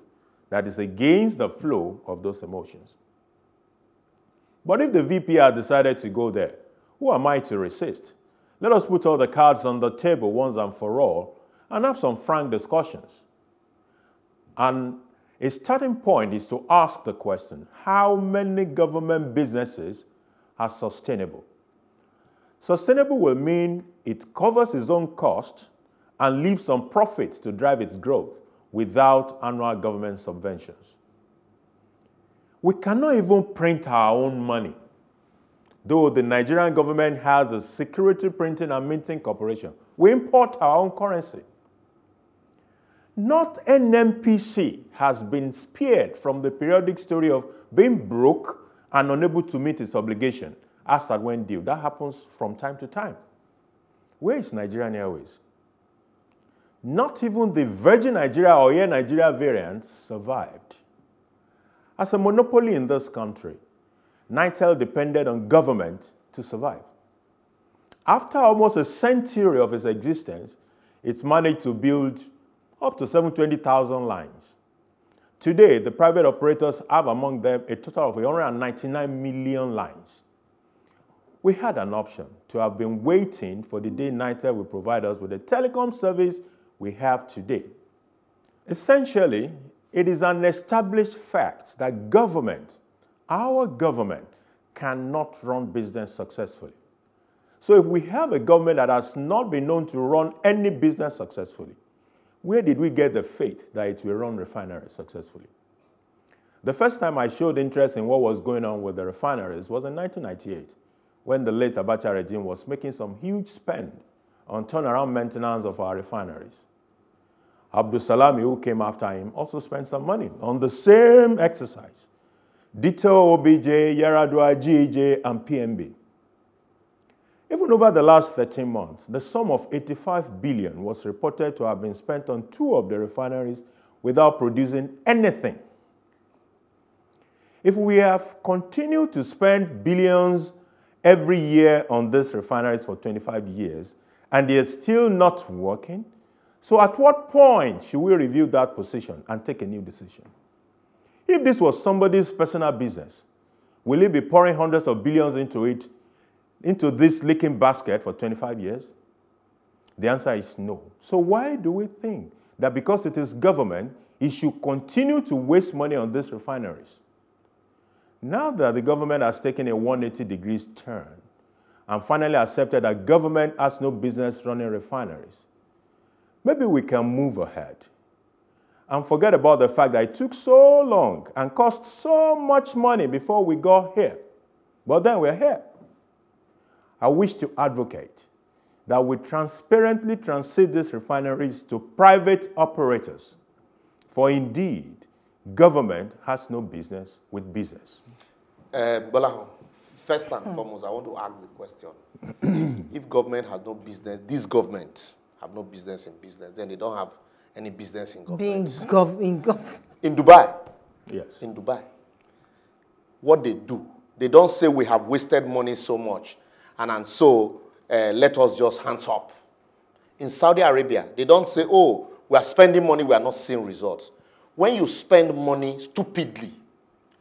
[SPEAKER 9] that is against the flow of those emotions. But if the VP had decided to go there, who am I to resist? Let us put all the cards on the table once and for all and have some frank discussions. And a starting point is to ask the question how many government businesses are sustainable? Sustainable will mean it covers its own cost and leaves some profits to drive its growth without annual government subventions. We cannot even print our own money. Though the Nigerian government has a security printing and minting corporation, we import our own currency. Not NNPC has been spared from the periodic story of being broke and unable to meet its obligation as at when due. That happens from time to time. Where is Nigerian Airways? Not even the Virgin Nigeria or Air Nigeria variant survived. As a monopoly in this country, Nitel depended on government to survive. After almost a century of its existence, it managed to build up to 720,000 lines. Today, the private operators have among them a total of 199 million lines. We had an option to have been waiting for the day Nitel will provide us with the telecom service we have today. Essentially, it is an established fact that government, our government, cannot run business successfully. So if we have a government that has not been known to run any business successfully, where did we get the faith that it will run refineries successfully? The first time I showed interest in what was going on with the refineries was in 1998, when the late Abacha regime was making some huge spend on turnaround maintenance of our refineries. Abdul Salami, who came after him, also spent some money on the same exercise. Ditto OBJ, Yaradua, GEJ, and PMB. Even over the last 13 months, the sum of 85 billion was reported to have been spent on two of the refineries without producing anything. If we have continued to spend billions every year on these refineries for 25 years and they are still not working, so at what point should we review that position and take a new decision? If this was somebody's personal business, will he be pouring hundreds of billions into it, into this leaking basket for 25 years? The answer is no. So why do we think that because it is government, it should continue to waste money on these refineries? Now that the government has taken a 180 degrees turn and finally accepted that government has no business running refineries, maybe we can move ahead and forget about the fact that it took so long and cost so much money before we got here. But then we're here. I wish to advocate that we transparently transit these refineries to private operators. For indeed, government has no business with business.
[SPEAKER 8] Uh, Gbolahan, first and foremost, I want to ask the question. if government has no business, this government have no business in business, then they don't have any business in government.
[SPEAKER 10] Being gov in gov.
[SPEAKER 8] In Dubai.
[SPEAKER 9] Yes.
[SPEAKER 8] In Dubai. What they do, they don't say we have wasted money so much, and, and so uh, let us just hands up. In Saudi Arabia, they don't say, oh, we are spending money, we are not seeing results. When you spend money stupidly,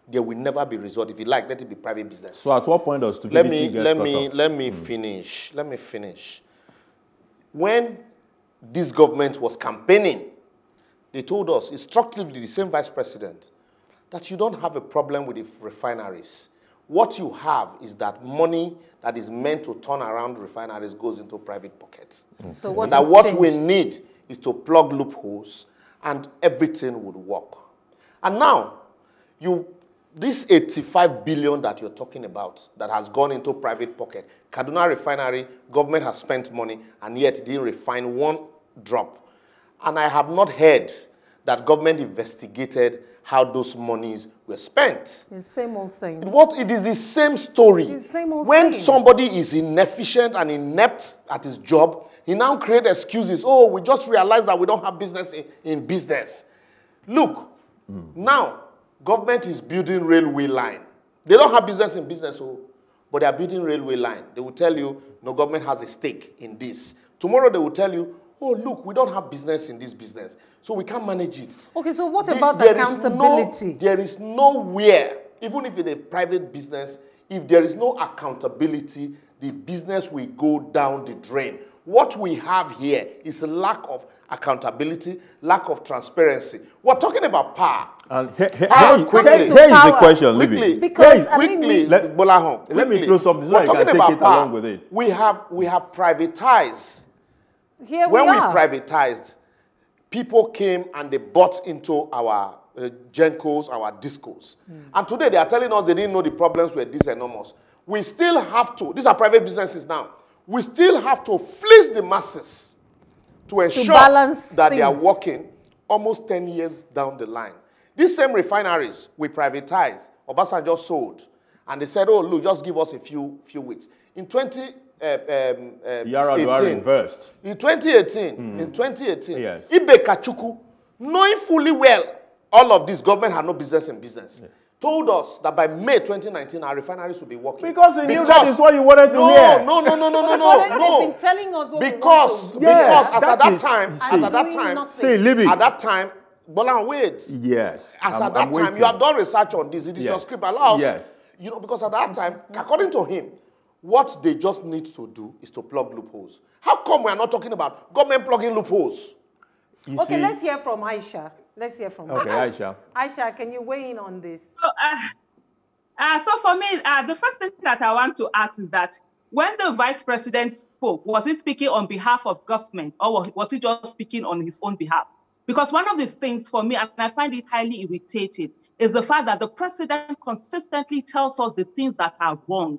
[SPEAKER 8] there will never be result. If you like, let it be private business.
[SPEAKER 9] So at what point does stupidity
[SPEAKER 8] let me
[SPEAKER 9] get
[SPEAKER 8] let me
[SPEAKER 9] off?
[SPEAKER 8] let me finish. Let me finish. When this government was campaigning, they told us instructively, the same vice president, that you don't have a problem with the refineries. What you have is that money that is meant to turn around refineries goes into private pockets. Mm.
[SPEAKER 10] So what
[SPEAKER 8] and that
[SPEAKER 10] has
[SPEAKER 8] what we need is to plug loopholes and everything would work. And now, you this 85 billion that you're talking about that has gone into private pocket, Kaduna refinery, government has spent money and yet didn't refine one drop. And I have not heard that government investigated how those monies were spent.
[SPEAKER 10] It's the same old saying.
[SPEAKER 8] What it is the same story.
[SPEAKER 10] It's same old
[SPEAKER 8] when
[SPEAKER 10] saying.
[SPEAKER 8] somebody is inefficient and inept at his job, he now create excuses. Oh, we just realized that we don't have business in, in business. Look, now government is building railway line. They don't have business in business, oh, but they are building railway line. They will tell you, no, government has a stake in this. Tomorrow they will tell you, oh, look, we don't have business in this business, so we can't manage it.
[SPEAKER 10] Okay, so what
[SPEAKER 8] The-
[SPEAKER 10] about
[SPEAKER 8] there is
[SPEAKER 10] accountability?
[SPEAKER 8] No, there is nowhere, even if it's a private business, if there is no accountability, the business will go down the drain. What we have here is a lack of accountability, lack of transparency. We're talking about power.
[SPEAKER 9] And here, here,
[SPEAKER 8] Power,
[SPEAKER 9] here is-
[SPEAKER 8] quickly.
[SPEAKER 9] here is the question, Libby.
[SPEAKER 8] Quickly,
[SPEAKER 10] Because,
[SPEAKER 8] Here is-
[SPEAKER 10] I mean,
[SPEAKER 8] quickly,
[SPEAKER 10] we-
[SPEAKER 9] Let-
[SPEAKER 8] Bolahon,
[SPEAKER 9] let me
[SPEAKER 8] quickly.
[SPEAKER 9] throw something so
[SPEAKER 8] We're
[SPEAKER 9] I can
[SPEAKER 8] talking
[SPEAKER 9] take
[SPEAKER 8] about
[SPEAKER 9] it
[SPEAKER 8] power.
[SPEAKER 9] along with it.
[SPEAKER 8] We have we have privatized.
[SPEAKER 10] Here
[SPEAKER 8] when
[SPEAKER 10] we
[SPEAKER 8] we privatized, people came and they bought into our uh, Gencos, our discos. And today they are telling us they didn't know the problems were this enormous. We still have to, these are private businesses now, we still have to fleece the masses to ensure
[SPEAKER 10] balance
[SPEAKER 8] that they are working almost 10 years down the line. These same refineries we privatized, Obasanjo sold, and they said, oh, look, just give us a few, few weeks. In 20, uh, um, uh,
[SPEAKER 9] Yaradua
[SPEAKER 8] 18,
[SPEAKER 9] reversed.
[SPEAKER 8] in 2018, in 2018,
[SPEAKER 9] Yes.
[SPEAKER 8] Ibe Kachuku, knowing fully well all of this, government had no business in business, told us that by May 2019, our refineries will be working.
[SPEAKER 9] Because he knew that is what you wanted to
[SPEAKER 8] no,
[SPEAKER 9] hear.
[SPEAKER 8] No, no, no, no, no, no, no.
[SPEAKER 10] been telling us what we
[SPEAKER 8] Because,
[SPEAKER 10] want to
[SPEAKER 8] because
[SPEAKER 9] Yes,
[SPEAKER 8] as at that
[SPEAKER 9] is-
[SPEAKER 8] time,
[SPEAKER 9] see.
[SPEAKER 8] as at that time,
[SPEAKER 10] nothing.
[SPEAKER 9] See, Libby.
[SPEAKER 8] at that time, Bolan, wait.
[SPEAKER 9] Yes.
[SPEAKER 8] As
[SPEAKER 9] I'm-
[SPEAKER 8] at that
[SPEAKER 9] I'm
[SPEAKER 8] time,
[SPEAKER 9] waiting.
[SPEAKER 8] you have done research on this. It is your
[SPEAKER 9] Yes.
[SPEAKER 8] script. Allow us.
[SPEAKER 9] Yes.
[SPEAKER 8] You know, because at that time, according to him, what they just need to do is to plug loopholes. How come we are not talking about government plugging loopholes?
[SPEAKER 9] You
[SPEAKER 10] Okay,
[SPEAKER 9] see-
[SPEAKER 10] let's hear from Aisha. Let's hear from
[SPEAKER 9] Okay,
[SPEAKER 10] Aisha.
[SPEAKER 9] Aisha.
[SPEAKER 10] Aisha, can you weigh in on this?
[SPEAKER 11] So, uh, uh, so for me, uh, the first thing that I want to ask is that when the vice president spoke, was he speaking on behalf of government or was- was he just speaking on his own behalf? Because one of the things for me, and I find it highly irritating, is the fact that the president consistently tells us the things that are wrong.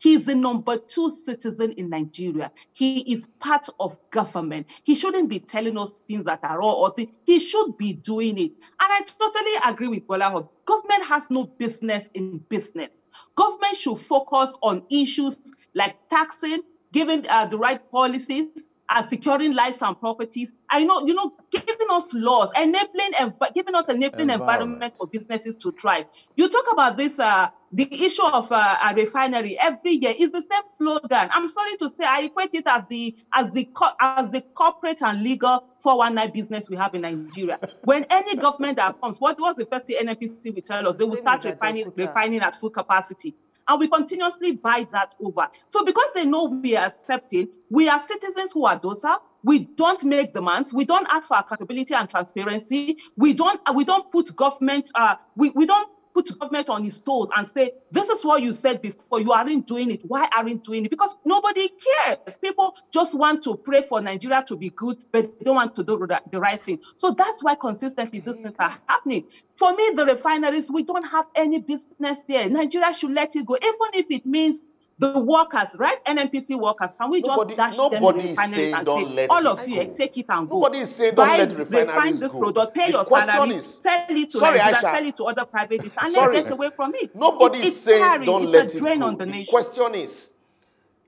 [SPEAKER 11] He's the number two citizen in Nigeria. He is part of government. He shouldn't be telling us things that are wrong or things. He should be doing it. And I totally agree with Gbolahan. Government has no business in business. Government should focus on issues like taxing, giving uh, the right policies, uh, securing lives and properties. I know, you know, giving us laws, enabling, giving us enabling environment.
[SPEAKER 9] Environment.
[SPEAKER 11] for businesses to thrive. You talk about this, uh, the issue of uh, a refinery every year is the same slogan. I'm sorry to say, I equate it as the as the as the corporate and legal 419 business we have in Nigeria. when any government that comes, what was the first thing NNPC will tell us? They will start refining refining at full capacity. And we continuously buy that over. So because they know we are accepting, we are citizens who are docile. We don't make demands. We don't ask for accountability and transparency. We don't we don't put government uh we, we don't put government on its toes and say, this is what you said before, you aren't doing it. Why aren't doing it? Because nobody cares. People just want to pray for Nigeria to be good, but they don't want to do the the right thing. So that's why consistently these things are happening. For me, the refineries, we don't have any business there. Nigeria should let it go, even if it means the workers, right? NNPC workers, can we
[SPEAKER 8] Nobody-
[SPEAKER 11] just dash them
[SPEAKER 8] nobody
[SPEAKER 11] the
[SPEAKER 8] is
[SPEAKER 11] refineries
[SPEAKER 8] saying
[SPEAKER 11] and say,
[SPEAKER 8] let
[SPEAKER 11] all of you,
[SPEAKER 8] go.
[SPEAKER 11] take it and go.
[SPEAKER 8] Nobody is saying don't
[SPEAKER 11] Buy,
[SPEAKER 8] let refineries
[SPEAKER 11] refine this
[SPEAKER 8] go.
[SPEAKER 11] product, pay
[SPEAKER 8] The
[SPEAKER 11] your salary,
[SPEAKER 8] is-
[SPEAKER 11] sell it to
[SPEAKER 8] Sorry,
[SPEAKER 11] Nigeria, sell it to other private and
[SPEAKER 8] Sorry.
[SPEAKER 11] then get away from it.
[SPEAKER 8] Nobody
[SPEAKER 11] It-
[SPEAKER 8] is saying
[SPEAKER 11] tiring.
[SPEAKER 8] don't
[SPEAKER 11] it's
[SPEAKER 8] let
[SPEAKER 11] a
[SPEAKER 8] it
[SPEAKER 11] drain
[SPEAKER 8] go.
[SPEAKER 11] on the
[SPEAKER 8] the
[SPEAKER 11] nation.
[SPEAKER 8] question is,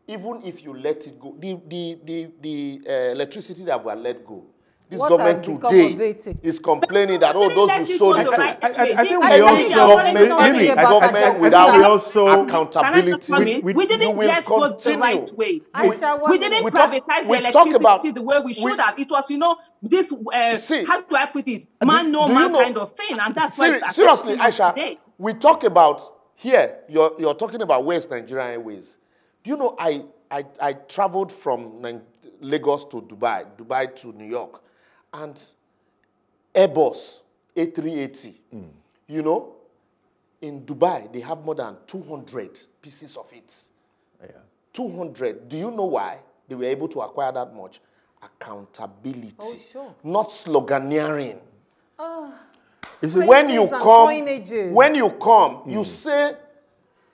[SPEAKER 8] even if you let it go, the the the, the uh, electricity that we let go, this
[SPEAKER 10] What
[SPEAKER 8] government today is complaining that oh those who sold it
[SPEAKER 11] the
[SPEAKER 8] to
[SPEAKER 11] right
[SPEAKER 9] I- I- I think
[SPEAKER 11] This
[SPEAKER 9] we also-
[SPEAKER 11] government,
[SPEAKER 9] maybe-
[SPEAKER 11] government
[SPEAKER 9] maybe
[SPEAKER 8] government without
[SPEAKER 9] we also-
[SPEAKER 11] Can
[SPEAKER 8] accountability.
[SPEAKER 11] just come in?
[SPEAKER 9] we-
[SPEAKER 11] we didn't
[SPEAKER 8] will
[SPEAKER 11] get go the
[SPEAKER 8] continue.
[SPEAKER 11] right way.
[SPEAKER 10] Aisha,
[SPEAKER 11] we didn't
[SPEAKER 10] minute.
[SPEAKER 8] We talk-
[SPEAKER 11] privatize
[SPEAKER 8] we
[SPEAKER 11] the
[SPEAKER 8] talk
[SPEAKER 11] electricity
[SPEAKER 8] about-
[SPEAKER 11] the way we should have. It was, you know, this uh,
[SPEAKER 8] See,
[SPEAKER 11] how do I put it? Man, no man
[SPEAKER 8] know-
[SPEAKER 11] kind of thing, and that's why
[SPEAKER 8] Seri-
[SPEAKER 11] it's
[SPEAKER 8] seriously, Aisha,
[SPEAKER 11] today.
[SPEAKER 8] we talk about here. You're you're talking about West Nigerian Airways. Do you know I I, I traveled from Nin- Lagos to Dubai, Dubai to New York, and Airbus A380. You know, in Dubai they have more than 200 pieces of it.
[SPEAKER 9] Yeah.
[SPEAKER 8] 200. Do you know why they were able to acquire that much? Accountability.
[SPEAKER 10] Oh, sure.
[SPEAKER 8] Not sloganeering.
[SPEAKER 9] Ah, you see,
[SPEAKER 8] when you come,
[SPEAKER 10] coinages.
[SPEAKER 8] when you come, you hmm. say,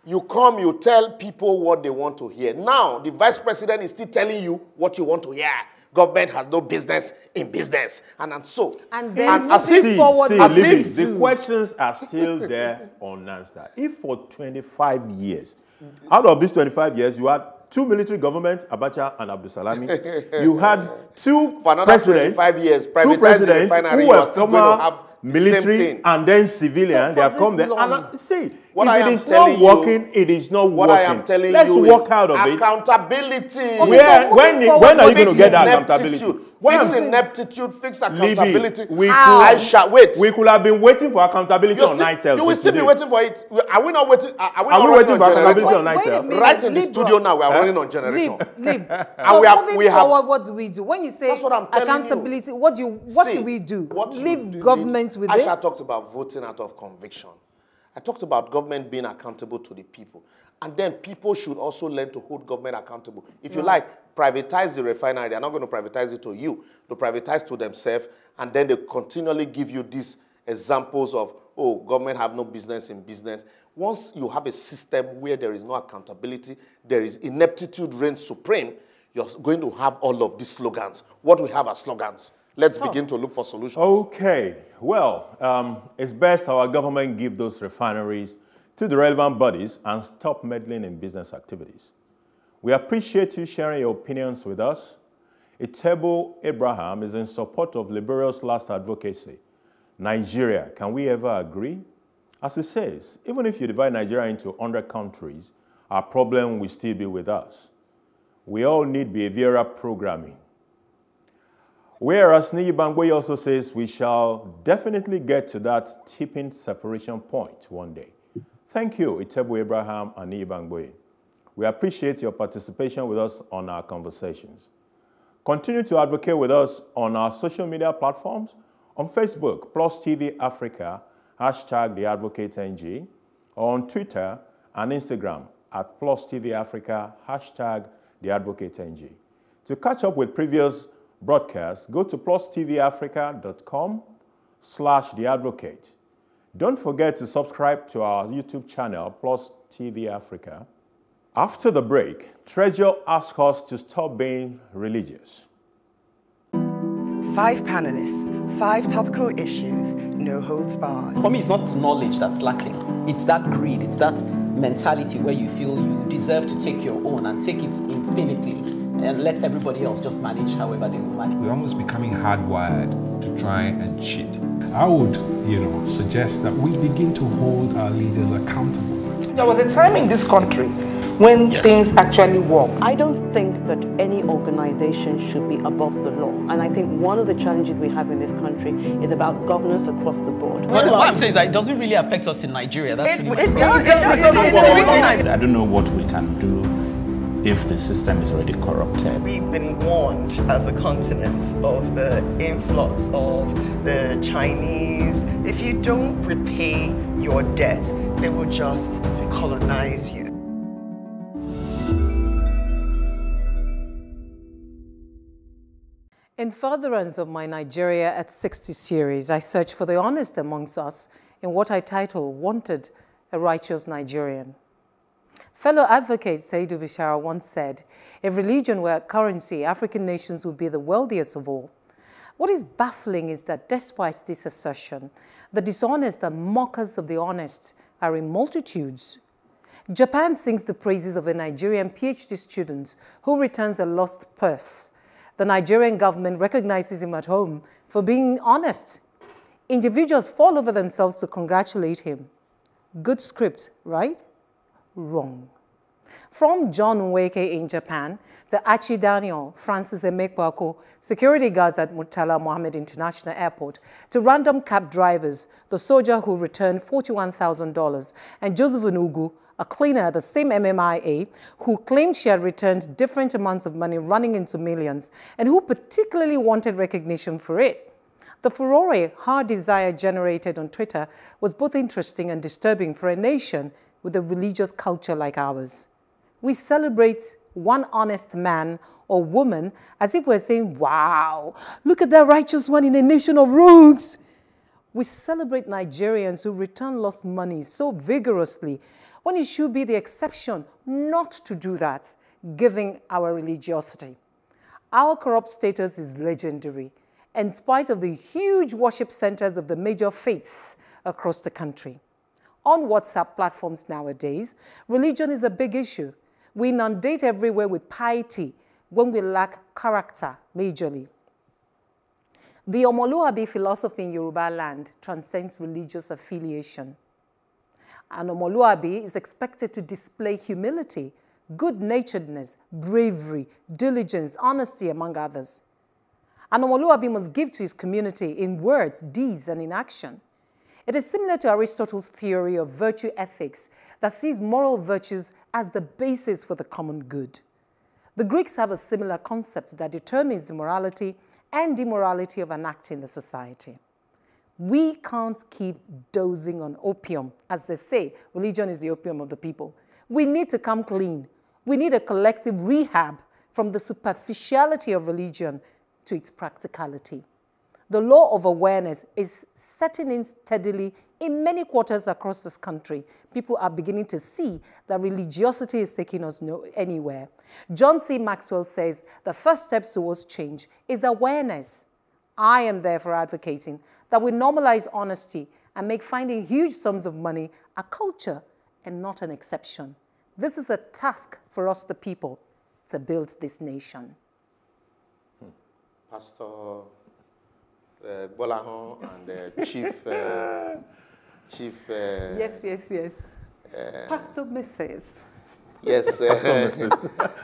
[SPEAKER 8] you come, you tell people what they want to hear. Now, the vice president is still telling you what you want to hear. Government has no business in business, and, and so.
[SPEAKER 10] And then
[SPEAKER 8] as
[SPEAKER 10] moving
[SPEAKER 8] if,
[SPEAKER 10] forward
[SPEAKER 9] see,
[SPEAKER 8] as if
[SPEAKER 9] the questions are still there unanswered. If for 25 years, out of these 25 years, you had two military governments, Abacha and Abdul Salami, you had two
[SPEAKER 8] For another
[SPEAKER 9] presidents,
[SPEAKER 8] 25 years,
[SPEAKER 9] two presidents who were former military and then civilian.
[SPEAKER 10] So
[SPEAKER 9] they have come there. And uh, see,
[SPEAKER 8] What
[SPEAKER 9] if
[SPEAKER 8] I
[SPEAKER 9] it
[SPEAKER 8] am
[SPEAKER 9] is
[SPEAKER 8] telling
[SPEAKER 9] not
[SPEAKER 8] you-
[SPEAKER 9] working, it is not
[SPEAKER 8] what
[SPEAKER 9] working.
[SPEAKER 8] I am telling
[SPEAKER 9] Let's
[SPEAKER 8] you
[SPEAKER 9] walk
[SPEAKER 8] is
[SPEAKER 9] out of it.
[SPEAKER 8] accountability.
[SPEAKER 10] Okay,
[SPEAKER 9] Where,
[SPEAKER 10] so
[SPEAKER 9] when,
[SPEAKER 10] moving
[SPEAKER 9] when are you going to get that accountability? Why
[SPEAKER 8] fix ineptitude, fix
[SPEAKER 9] Libby,
[SPEAKER 8] accountability.
[SPEAKER 9] we
[SPEAKER 8] I
[SPEAKER 9] could-
[SPEAKER 8] shall wait.
[SPEAKER 9] We could have been waiting for accountability
[SPEAKER 8] You're
[SPEAKER 9] on
[SPEAKER 8] still-
[SPEAKER 9] Nitel.
[SPEAKER 8] you will
[SPEAKER 9] till
[SPEAKER 8] still be waiting for it. Are we not waiting? Are, are we
[SPEAKER 9] Are
[SPEAKER 8] not
[SPEAKER 9] we waiting for accountability
[SPEAKER 8] generator?
[SPEAKER 9] on Nitel?
[SPEAKER 10] Wait a minute,
[SPEAKER 8] Right in the
[SPEAKER 10] Libra.
[SPEAKER 8] studio now, we are
[SPEAKER 9] Huh?
[SPEAKER 8] running on generator.
[SPEAKER 10] Lib, Lib.
[SPEAKER 8] And
[SPEAKER 10] So
[SPEAKER 8] we have-
[SPEAKER 10] moving
[SPEAKER 8] we have-
[SPEAKER 10] forward, what do we do? When you say
[SPEAKER 8] That's what I'm telling you.
[SPEAKER 10] accountability, what do you what
[SPEAKER 8] See,
[SPEAKER 10] should we do?
[SPEAKER 8] what
[SPEAKER 10] Leave
[SPEAKER 8] do
[SPEAKER 10] government
[SPEAKER 8] is-
[SPEAKER 10] with
[SPEAKER 8] I
[SPEAKER 10] it.
[SPEAKER 8] talked about voting out of conviction. I talked about government being accountable to the people. And then people should also learn to hold government accountable. If you
[SPEAKER 10] Right.
[SPEAKER 8] like, privatize the refinery. They're not going to privatize it to you. They privatize to themselves, and then they continually give you these examples of, oh, government have no business in business. Once you have a system where there is no accountability, there is ineptitude reigns supreme, you're going to have all of these slogans. What we have are slogans. Let's begin to look for solutions.
[SPEAKER 9] Okay, well, um, it's best our government give those refineries to the relevant bodies and stop meddling in business activities. We appreciate you sharing your opinions with us. Itebo Abraham is in support of Liborous's last advocacy. Nigeria, can we ever agree? As he says, even if you divide Nigeria into 100 countries, our problem will still be with us. We all need behavioral programming. Whereas Niyibangwe also says we shall definitely get to that tipping separation point one day. Thank you, Itebu Abraham and Niyibangwe. We appreciate your participation with us on our conversations. Continue to advocate with us on our social media platforms on Facebook, Plus TV Africa, hashtag The Advocate NG, or on Twitter and Instagram at Plus TV Africa, hashtag The Advocate NG. To catch up with previous broadcasts, go to plustvafrica.com slash The Advocate. Don't forget to subscribe to our YouTube channel, Plus TV Africa. After the break, Treasure asks us to stop being religious.
[SPEAKER 1] Five panelists, five topical issues, no holds barred.
[SPEAKER 2] For me, it's not knowledge that's lacking. It's that greed. It's that mentality where you feel you deserve to take your own and take it infinitely and let everybody else just manage however they will manage.
[SPEAKER 3] We're almost becoming hardwired to try and cheat. I would, you know, suggest that we begin to hold our leaders accountable.
[SPEAKER 4] There was a time in this country when
[SPEAKER 5] Yes.
[SPEAKER 4] things actually worked.
[SPEAKER 6] I don't think that any organization should be above the law. And I think one of the challenges we have in this country is about governance across the board.
[SPEAKER 2] But what I'm saying is that it doesn't really affect us in Nigeria. That's
[SPEAKER 1] It,
[SPEAKER 2] really
[SPEAKER 1] it
[SPEAKER 2] my
[SPEAKER 1] does, it does, it does. It's the reason I-
[SPEAKER 5] I don't know what we can do if the system is already corrupted.
[SPEAKER 7] We've been warned as a continent of the influx of the Chinese. If you don't repay your debt, they will just colonize you.
[SPEAKER 10] In furtherance of my Nigeria at 60 series, I search for the honest amongst us in what I title Wanted a Righteous Nigerian. Fellow advocate Saidu Bishara once said, if religion were a currency, African nations would be the wealthiest of all. What is baffling is that despite this assertion, the dishonest and mockers of the honest are in multitudes. Japan sings the praises of a Nigerian PhD student who returns a lost purse. The Nigerian government recognizes him at home for being honest. Individuals fall over themselves to congratulate him. Good script, right? Wrong. From John Nweke in Japan to Achi Daniel, Francis Emekbako, security guards at Murtala Mohammed International Airport, to random cab drivers, the soldier who returned $41,000, and Joseph Unugu, a cleaner at the same MMIA, who claimed she had returned different amounts of money running into millions, and who particularly wanted recognition for it. The furore her desire generated on Twitter was both interesting and disturbing for a nation with a religious culture like ours. We celebrate one honest man or woman as if we're saying, wow, look at that righteous one in a nation of rogues. We celebrate Nigerians who return lost money so vigorously when it should be the exception not to do that, given our religiosity. Our corrupt status is legendary, in spite of the huge worship centers of the major faiths across the country. On WhatsApp platforms nowadays, religion is a big issue. We inundate everywhere with piety when we lack character majorly. The Omoluabi philosophy in Yoruba land transcends religious affiliation. An Omoluabi is expected to display humility, good naturedness, bravery, diligence, honesty, among others. An Omoluabi must give to his community in words, deeds, and in action. It is similar to Aristotle's theory of virtue ethics that sees moral virtues as the basis for the common good. The Greeks have a similar concept that determines the morality and immorality of an act in the society. We can't keep dozing on opium. As they say, religion is the opium of the people. We need to come clean. We need a collective rehab from the superficiality of religion to its practicality. The law of awareness is setting in steadily in many quarters across this country. People are beginning to see that religiosity is taking us no, anywhere. John C. Maxwell says the first steps towards change is awareness. I am therefore advocating that we normalize honesty and make finding huge sums of money a culture and not an exception. This is a task for us, the people, to build this nation.
[SPEAKER 8] Hmm. Pastor uh, Gbolahan and uh, Chief. Uh, Chief. Uh,
[SPEAKER 10] yes, yes, yes. Uh, Pastor Mrs.
[SPEAKER 8] Yes, uh,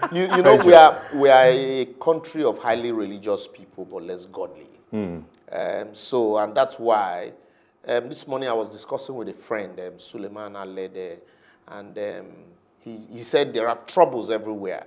[SPEAKER 8] you, you know we are we are a country of highly religious people, but less godly. Mm. Um, so, and that's why um, this morning I was discussing with a friend, um, Suleiman Alede, and um, he, he said there are troubles everywhere.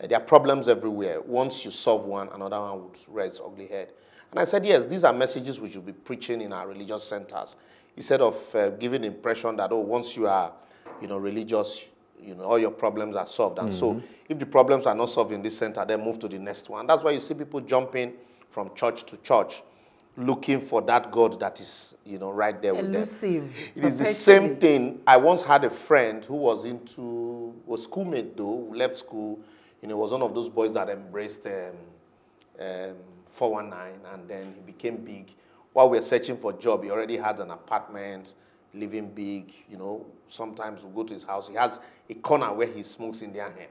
[SPEAKER 8] Uh, there are problems everywhere. Once you solve one, another one would raise ugly head. And I said, yes, these are messages we should be preaching in our religious centers. Instead of uh, giving the impression that, oh, once you are, you know, religious, you know, all your problems are solved. And mm -hmm. so mm-hmm. if the problems are not solved in this center, then move to the next one. That's why you see people jumping from church to church looking for that God that is, you know, right there
[SPEAKER 10] Elusive,
[SPEAKER 8] with them. It is the same thing. I once had a friend who was into, was schoolmate though, left school, you know, was one of those boys that embraced um, um, 419 and then he became big. While we were searching for a job, he already had an apartment, living big, you know. Sometimes we go to his house. He has a corner where he smokes Indian hemp.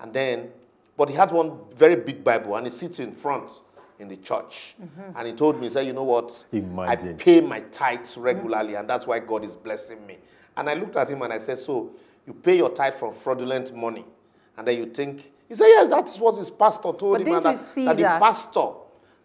[SPEAKER 8] And then, but he had one very big Bible and he sits in front in the church. Mm -hmm. And he told me, he said, you know what?
[SPEAKER 9] Imagine.
[SPEAKER 8] I pay my tithes regularly mm -hmm. and that's why God is blessing me. And I looked at him and I said, so you pay your tithe from fraudulent money and then you think, he said, yes, that is what his pastor told
[SPEAKER 10] but
[SPEAKER 8] him.
[SPEAKER 10] And that, that,
[SPEAKER 8] that the pastor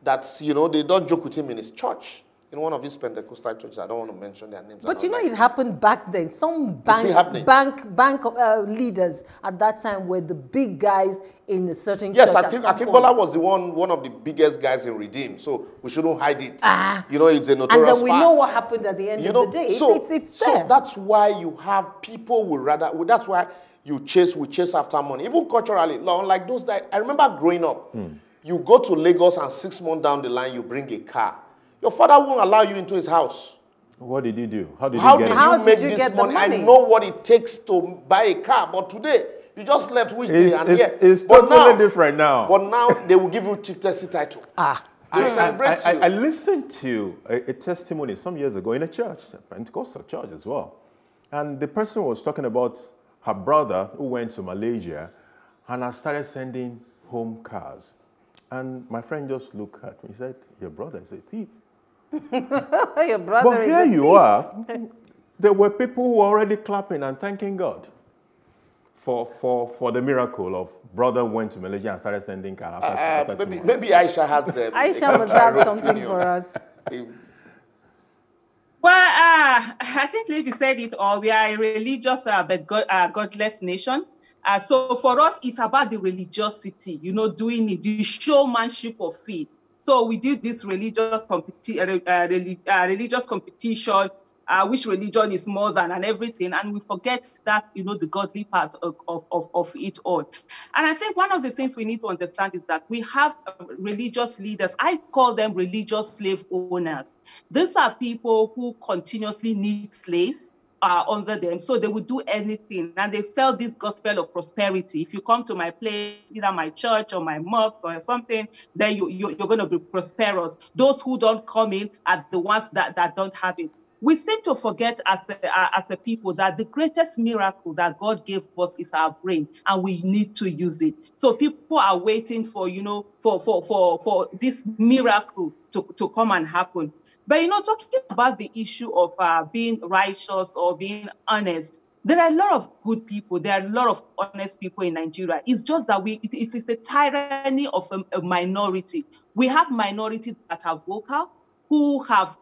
[SPEAKER 8] that, you know, they don't joke with him in his church. In one of his Pentecostal churches, I don't want to mention their names.
[SPEAKER 10] But you know, like it happened back then. Some bank, bank, bank uh, leaders at that time were the big guys in a certain
[SPEAKER 8] yes,
[SPEAKER 10] church.
[SPEAKER 8] Yes, Akingbola was the one, one of the biggest guys in Redeem, so we shouldn't hide it. Ah, you know, it's a notorious
[SPEAKER 10] And then we
[SPEAKER 8] fact.
[SPEAKER 10] know what happened at the end
[SPEAKER 8] you
[SPEAKER 10] of
[SPEAKER 8] know,
[SPEAKER 10] the day.
[SPEAKER 8] So,
[SPEAKER 10] it's, it's, it's
[SPEAKER 8] so that's why you have people would rather. That's why you chase, we chase after money, even culturally. Like those that I remember growing up. Mm you go to Lagos and six months down the line, you bring a car. Your father won't allow you into his house.
[SPEAKER 9] What did you do? How did
[SPEAKER 8] How
[SPEAKER 9] you get
[SPEAKER 8] did
[SPEAKER 9] it?
[SPEAKER 8] you
[SPEAKER 10] How
[SPEAKER 8] make
[SPEAKER 10] did you
[SPEAKER 8] this
[SPEAKER 10] get
[SPEAKER 8] money?
[SPEAKER 10] money?
[SPEAKER 8] I know what it takes to buy a car, but today, you just left which
[SPEAKER 9] It's,
[SPEAKER 8] day and
[SPEAKER 9] it's,
[SPEAKER 8] here.
[SPEAKER 9] it's
[SPEAKER 8] But
[SPEAKER 9] totally
[SPEAKER 8] now-
[SPEAKER 9] different now.
[SPEAKER 8] But now they will give you chieftaincy title.
[SPEAKER 10] ah.
[SPEAKER 8] They
[SPEAKER 9] I,
[SPEAKER 8] celebrate
[SPEAKER 9] I,
[SPEAKER 8] you.
[SPEAKER 9] I, I listened to a, a testimony some years ago in a church, a Pentecostal church as well. And the person was talking about her brother who went to Malaysia and has started sending home cars. And my friend just looked at me and said, Your brother is a thief.
[SPEAKER 10] Your brother
[SPEAKER 9] But
[SPEAKER 10] is
[SPEAKER 9] here
[SPEAKER 10] a
[SPEAKER 9] you
[SPEAKER 10] thief.
[SPEAKER 9] are. There were people who were already clapping and thanking God for, for, for the miracle of brother went to Malaysia and started sending cars after,
[SPEAKER 8] Uh,
[SPEAKER 9] after
[SPEAKER 8] maybe, maybe Aisha has um,
[SPEAKER 10] Aisha must have something for us.
[SPEAKER 11] Well, uh, I think Levi said it all. We are a religious uh, but God, uh, godless nation. Uh, so for us, it's about the religiosity, you know, doing it, the showmanship of faith. So we did this religious competi- uh, uh, uh, religious competition, uh, which religion is more than and everything, and we forget that you know the godly part of, of, of, it all. And I think one of the things we need to understand is that we have uh, religious leaders. I call them religious slave owners. These are people who continuously need slaves uh, under them. So they would do anything. And they sell this gospel of prosperity. If you come to my place, either my church or my mosque or something, then you, you, you're going to be prosperous. Those who don't come in are the ones that, that don't have it. We seem to forget as a, as a people that the greatest miracle that God gave us is our brain, and we need to use it. So people are waiting for, you know, for for for for this miracle to, to come and happen. But you know, talking about the issue of uh, being righteous or being honest, There are a lot of good people. There are a lot of honest people in Nigeria. It's just that we it, it is the tyranny of a, a minority. We have minorities that are vocal, who have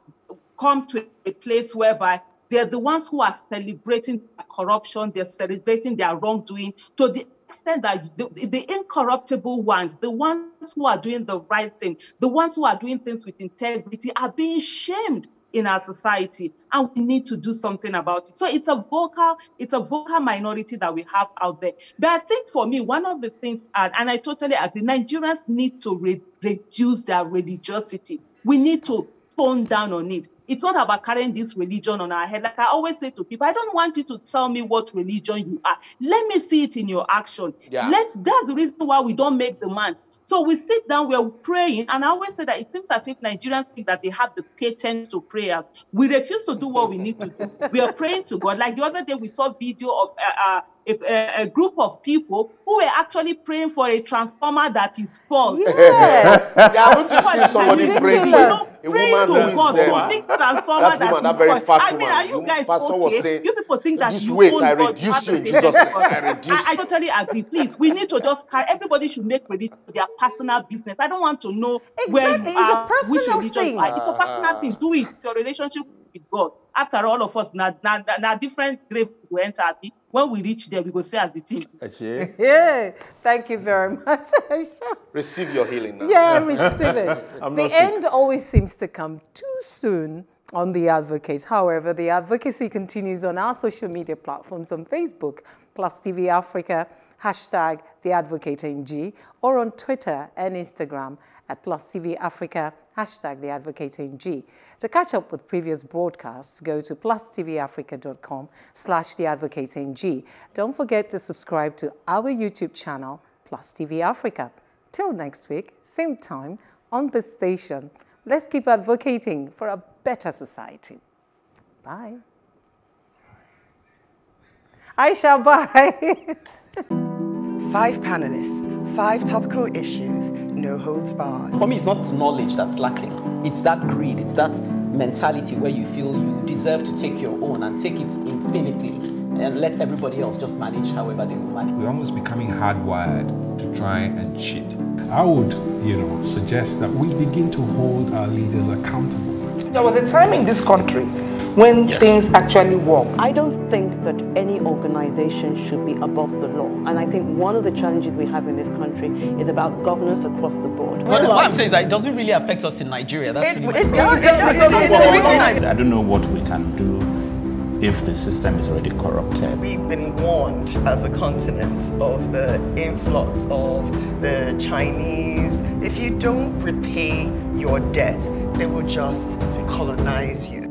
[SPEAKER 11] come to a place whereby they're the ones who are celebrating corruption, they're celebrating their wrongdoing. To the extent that the, the, incorruptible ones, the ones who are doing the right thing, the ones who are doing things with integrity are being shamed in our society and we need to do something about it. So it's a vocal it's a vocal minority that we have out there. But i think for me one of the things and, i totally agree nigerians need to re- reduce their religiosity. We need to tone down on it. It's not about carrying this religion on our head. Like i always say to people i don't want you to tell me what religion you are. Let me see it in your action. Yeah. let's that's the reason why we don't make demands so we sit down, we're praying, and I always say that it seems as if Nigerians think that they have the patent to prayers. We refuse to do what we need to do. We are praying to God. Like the other day, we saw video of uh, uh, a, a, group of people who were actually praying for a transformer that is false.
[SPEAKER 10] Yes.
[SPEAKER 8] yeah, I want to see somebody praying for a woman
[SPEAKER 11] to God
[SPEAKER 8] to
[SPEAKER 11] a transformer that,
[SPEAKER 8] woman,
[SPEAKER 11] that is
[SPEAKER 8] very
[SPEAKER 11] false.
[SPEAKER 8] I
[SPEAKER 11] mean, are you guys
[SPEAKER 8] Pastor
[SPEAKER 11] okay?
[SPEAKER 8] Was saying,
[SPEAKER 11] you people think that
[SPEAKER 8] this
[SPEAKER 11] you
[SPEAKER 8] weight,
[SPEAKER 11] own
[SPEAKER 8] I
[SPEAKER 11] God,
[SPEAKER 8] reduce you in Jesus' name. I
[SPEAKER 11] I, I totally agree. Please, we need to just carry. Everybody should make religion their personal business. I don't want to know
[SPEAKER 10] exactly.
[SPEAKER 11] where you are, which
[SPEAKER 10] religion
[SPEAKER 11] thing. you are. It's a personal ah. thing. Do it. It's your relationship with God. After all of us, now, now, now different grave we enter. When we reach there, we go say as the team.
[SPEAKER 10] yeah. Thank you very much.
[SPEAKER 8] receive your healing now.
[SPEAKER 10] Yeah, receive it. the end always seems to come too soon on The Advocate. However, the advocacy continues on our social media platforms on Facebook, Plus TV Africa, hashtag The Advocate or on Twitter and Instagram at Plus TV Africa, hashtag The Advocate. To catch up with previous broadcasts, go to plustvafrica.com slash The Advocate. Don't forget to subscribe to our YouTube channel, Plus TV Africa. Till next week, same time, on this station, let's keep advocating for a better society. Bye. Aisha, bye.
[SPEAKER 1] Five panelists, five topical issues, no holds barred.
[SPEAKER 2] For me, it's not knowledge that's lacking. It's that greed, it's that mentality where you feel you deserve to take your own and take it infinitely and let everybody else just manage however they will manage.
[SPEAKER 3] We're almost becoming hardwired to try and cheat. I would, you know, suggest that we begin to hold our leaders accountable.
[SPEAKER 4] There was a time in this country when yes. things actually work.
[SPEAKER 6] I don't think that any organization should be above the law. And I think one of the challenges we have in this country is about governance across the board.
[SPEAKER 2] Well, what I'm saying is that it doesn't really affect us in Nigeria. That's
[SPEAKER 7] it,
[SPEAKER 2] really
[SPEAKER 7] it, does, it, does, it, does,
[SPEAKER 5] I don't know what we can do if the system is already corrupted.
[SPEAKER 7] We've been warned as a continent of the influx of the Chinese. If you don't repay your debt, they will just colonize you.